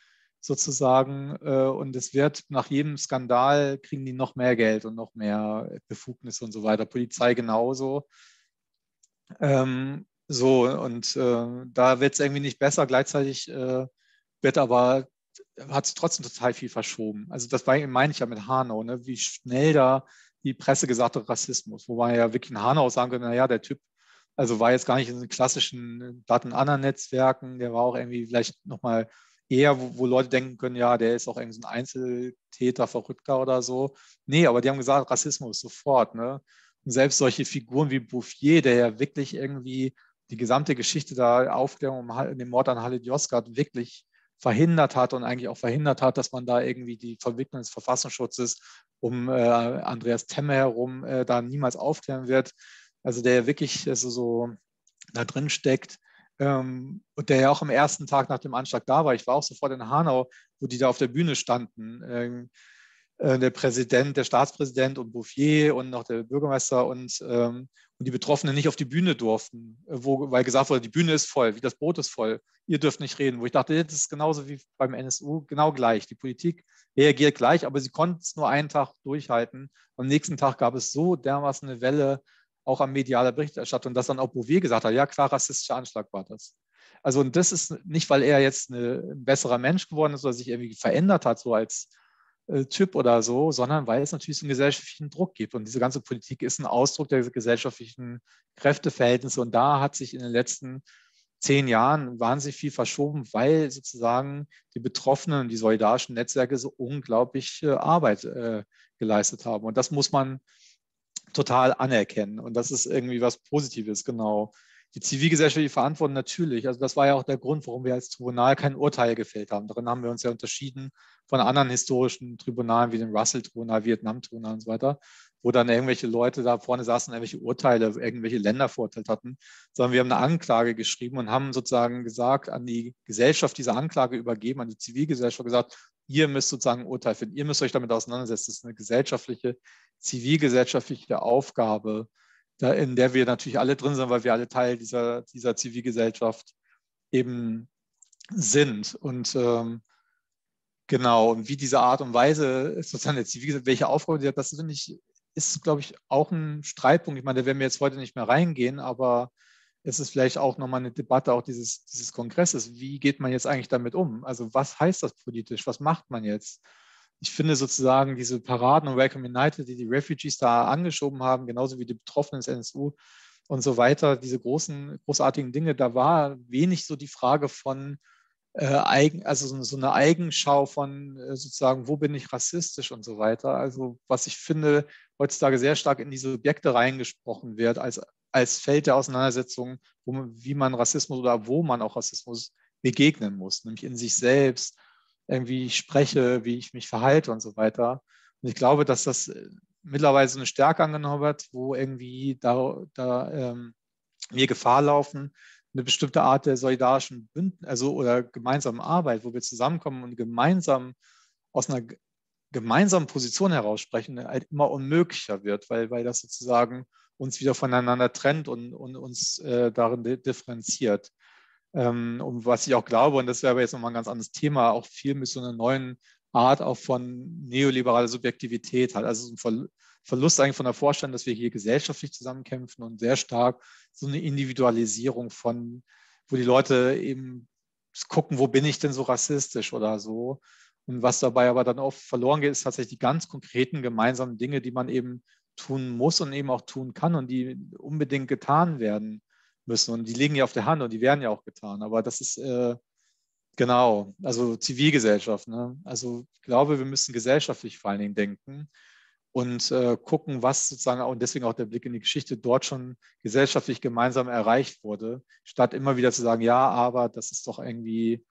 Speaker 2: sozusagen. Äh, und es wird nach jedem Skandal kriegen die noch mehr Geld und noch mehr Befugnisse und so weiter. Polizei genauso. Ähm, so, und äh, da wird es irgendwie nicht besser. Gleichzeitig äh, wird aber, hat es trotzdem total viel verschoben. Also das meine ich ja mit Hanau, ne? wie schnell da die Presse gesagt hat, Rassismus, wo man ja wirklich in Hanau sagen könnte, naja, der Typ, also war jetzt gar nicht in den klassischen Daten-Anna-Netzwerken, der war auch irgendwie vielleicht nochmal eher, wo, wo, Leute denken können, ja, der ist auch irgendwie so ein Einzeltäter, Verrückter oder so. Nee, aber die haben gesagt, Rassismus sofort. Ne? Und selbst solche Figuren wie Bouffier, der ja wirklich irgendwie die gesamte Geschichte der Aufklärung um den Mord an Halid Yozgat wirklich verhindert hat und eigentlich auch verhindert hat, dass man da irgendwie die Verwicklung des Verfassungsschutzes um äh, Andreas Temme herum äh, da niemals aufklären wird. Also der wirklich also so da drin steckt ähm, und der ja auch am ersten Tag nach dem Anschlag da war. Ich war auch sofort in Hanau, wo die da auf der Bühne standen. Ähm, äh, der Präsident, der Staatspräsident und Bouffier und noch der Bürgermeister und, ähm, und die Betroffenen nicht auf die Bühne durften, wo, weil gesagt wurde, die Bühne ist voll, wie das Boot ist voll, ihr dürft nicht reden. Wo ich dachte, das ist genauso wie beim NSU, genau gleich. Die Politik reagiert gleich, aber sie konnten es nur einen Tag durchhalten. Am nächsten Tag gab es so dermaßen eine Welle auch an medialer Berichterstattung, dass dann auch Bouvier gesagt hat, ja klar, rassistischer Anschlag war das. Also und das ist nicht, weil er jetzt eine, ein besserer Mensch geworden ist oder sich irgendwie verändert hat, so als äh, Typ oder so, sondern weil es natürlich einen gesellschaftlichen Druck gibt. Und diese ganze Politik ist ein Ausdruck der gesellschaftlichen Kräfteverhältnisse. Und da hat sich in den letzten zehn Jahren wahnsinnig viel verschoben, weil sozusagen die Betroffenen und die solidarischen Netzwerke so unglaublich äh, Arbeit äh, geleistet haben. Und das muss man total anerkennen. Und das ist irgendwie was Positives, genau. Die zivilgesellschaftliche Verantwortung natürlich. Also das war ja auch der Grund, warum wir als Tribunal kein Urteil gefällt haben. Darin haben wir uns ja unterschieden von anderen historischen Tribunalen wie dem Russell-Tribunal, Vietnam-Tribunal und so weiter, wo dann irgendwelche Leute da vorne saßen, irgendwelche Urteile, irgendwelche Länder verurteilt hatten, sondern wir haben eine Anklage geschrieben und haben sozusagen gesagt, an die Gesellschaft diese Anklage übergeben, an die Zivilgesellschaft gesagt, ihr müsst sozusagen ein Urteil finden, ihr müsst euch damit auseinandersetzen. Das ist eine gesellschaftliche zivilgesellschaftliche Aufgabe, in der wir natürlich alle drin sind, weil wir alle Teil dieser, dieser Zivilgesellschaft eben sind. Und ähm, genau, und wie diese Art und Weise sozusagen der Zivilgesellschaft, welche Aufgabe die hat, das finde ich, ist, glaube ich, auch ein Streitpunkt. Ich meine, da werden wir jetzt heute nicht mehr reingehen, aber es ist vielleicht auch nochmal eine Debatte auch dieses, dieses Kongresses. Wie geht man jetzt eigentlich damit um? Also was heißt das politisch? Was macht man jetzt? ich finde sozusagen diese Paraden und Welcome United, die die Refugees da angeschoben haben, genauso wie die Betroffenen des NSU und so weiter, diese großen, großartigen Dinge, da war wenig so die Frage von, äh, also so, so, eine Eigenschau von äh, sozusagen, wo bin ich rassistisch und so weiter. Also was ich finde, heutzutage sehr stark in diese Objekte reingesprochen wird, als, als Feld der Auseinandersetzung, man, wie man Rassismus oder wo man auch Rassismus begegnen muss, nämlich in sich selbst irgendwie ich spreche, wie ich mich verhalte und so weiter. Und ich glaube, dass das äh, mittlerweile eine Stärke angenommen wird, wo irgendwie da, da ähm, wir Gefahr laufen, eine bestimmte Art der solidarischen Bünden, also oder gemeinsamen Arbeit, wo wir zusammenkommen und gemeinsam aus einer gemeinsamen Position heraus sprechen, halt immer unmöglicher wird, weil, weil das sozusagen uns wieder voneinander trennt und, und uns äh, darin differenziert. Ähm, und was ich auch glaube, und das wäre aber jetzt nochmal ein ganz anderes Thema, auch viel mit so einer neuen Art auch von neoliberaler Subjektivität hat. Also ein Verlust eigentlich von der Vorstellung, dass wir hier gesellschaftlich zusammenkämpfen und sehr stark so eine Individualisierung von, wo die Leute eben gucken, wo bin ich denn so rassistisch oder so. Und was dabei aber dann oft verloren geht, ist tatsächlich die ganz konkreten gemeinsamen Dinge, die man eben tun muss und eben auch tun kann und die unbedingt getan werden müssen. Und die liegen ja auf der Hand und die werden ja auch getan. Aber das ist äh, genau, also Zivilgesellschaft. Ne? Also ich glaube, wir müssen gesellschaftlich vor allen Dingen denken und äh, gucken, was sozusagen und deswegen auch der Blick in die Geschichte dort schon gesellschaftlich gemeinsam erreicht wurde, statt immer wieder zu sagen, ja, aber das ist doch irgendwie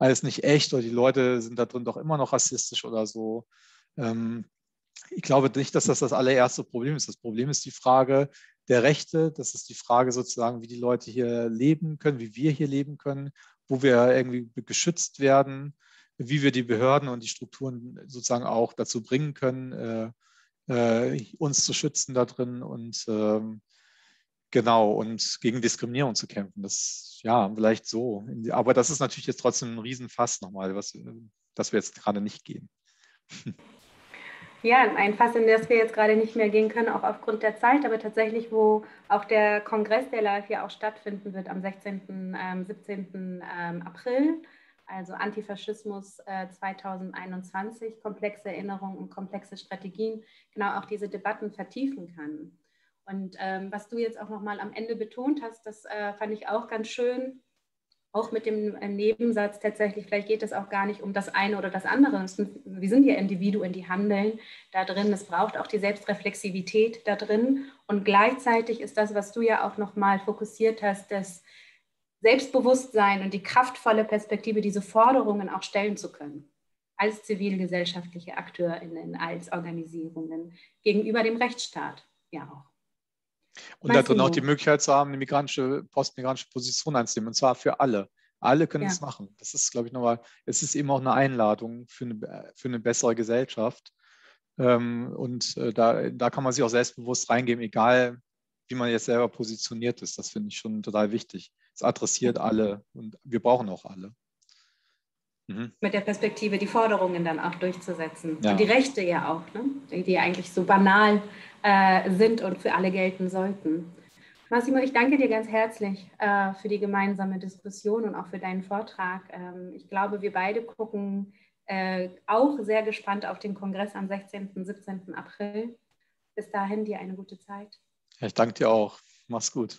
Speaker 2: alles nicht echt oder die Leute sind da drin doch immer noch rassistisch oder so. Ähm, ich glaube nicht, dass das das allererste Problem ist. Das Problem ist die Frage der Rechte. Das ist die Frage sozusagen, wie die Leute hier leben können, wie wir hier leben können, wo wir irgendwie geschützt werden, wie wir die Behörden und die Strukturen sozusagen auch dazu bringen können, äh, äh, uns zu schützen da drin und ähm, genau und gegen Diskriminierung zu kämpfen. Das ja vielleicht so. Aber das ist natürlich jetzt trotzdem ein Riesenfass nochmal, was das wir jetzt gerade nicht gehen.
Speaker 1: Ja, ein Fass, in das wir jetzt gerade nicht mehr gehen können, auch aufgrund der Zeit, aber tatsächlich, wo auch der Kongress der Live ja auch stattfinden wird am 16., ähm, 17. Ähm, April, also Antifaschismus äh, 2021, komplexe Erinnerungen und komplexe Strategien, genau auch diese Debatten vertiefen kann. Und ähm, was du jetzt auch nochmal am Ende betont hast, das äh, fand ich auch ganz schön, auch mit dem äh, Nebensatz tatsächlich, vielleicht geht es auch gar nicht um das eine oder das andere. wir sind ja Individuen, die handeln da drin. Es braucht auch die Selbstreflexivität da drin. Und gleichzeitig ist das, was du ja auch nochmal fokussiert hast, das Selbstbewusstsein und die kraftvolle Perspektive, diese Forderungen auch stellen zu können. Als zivilgesellschaftliche AkteurInnen, als Organisierungen gegenüber dem Rechtsstaat ja auch.
Speaker 2: Und da drin auch die Möglichkeit zu haben, eine migrantische, postmigrantische Position einzunehmen, und zwar für alle. Alle können ja. es machen. Das ist, glaube ich, nochmal, es ist eben auch eine Einladung für eine, für eine bessere Gesellschaft. Ähm, und äh, da, da kann man sich auch selbstbewusst reingeben, egal wie man jetzt selber positioniert ist. Das finde ich schon total wichtig. Es adressiert alle und wir brauchen auch alle.
Speaker 1: Mhm. Mit der Perspektive, die Forderungen dann auch durchzusetzen. Ja. Und die Rechte ja auch, ne? die eigentlich so banal äh, sind und für alle gelten sollten. Massimo, ich danke dir ganz herzlich äh, für die gemeinsame Diskussion und auch für deinen Vortrag. Ähm, ich glaube, wir beide gucken äh, auch sehr gespannt auf den Kongress am 16. und 17. April. Bis dahin dir eine gute Zeit.
Speaker 2: Ich danke dir auch. Mach's gut.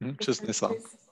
Speaker 2: Hm? Tschüss, Nissa. Tschüss.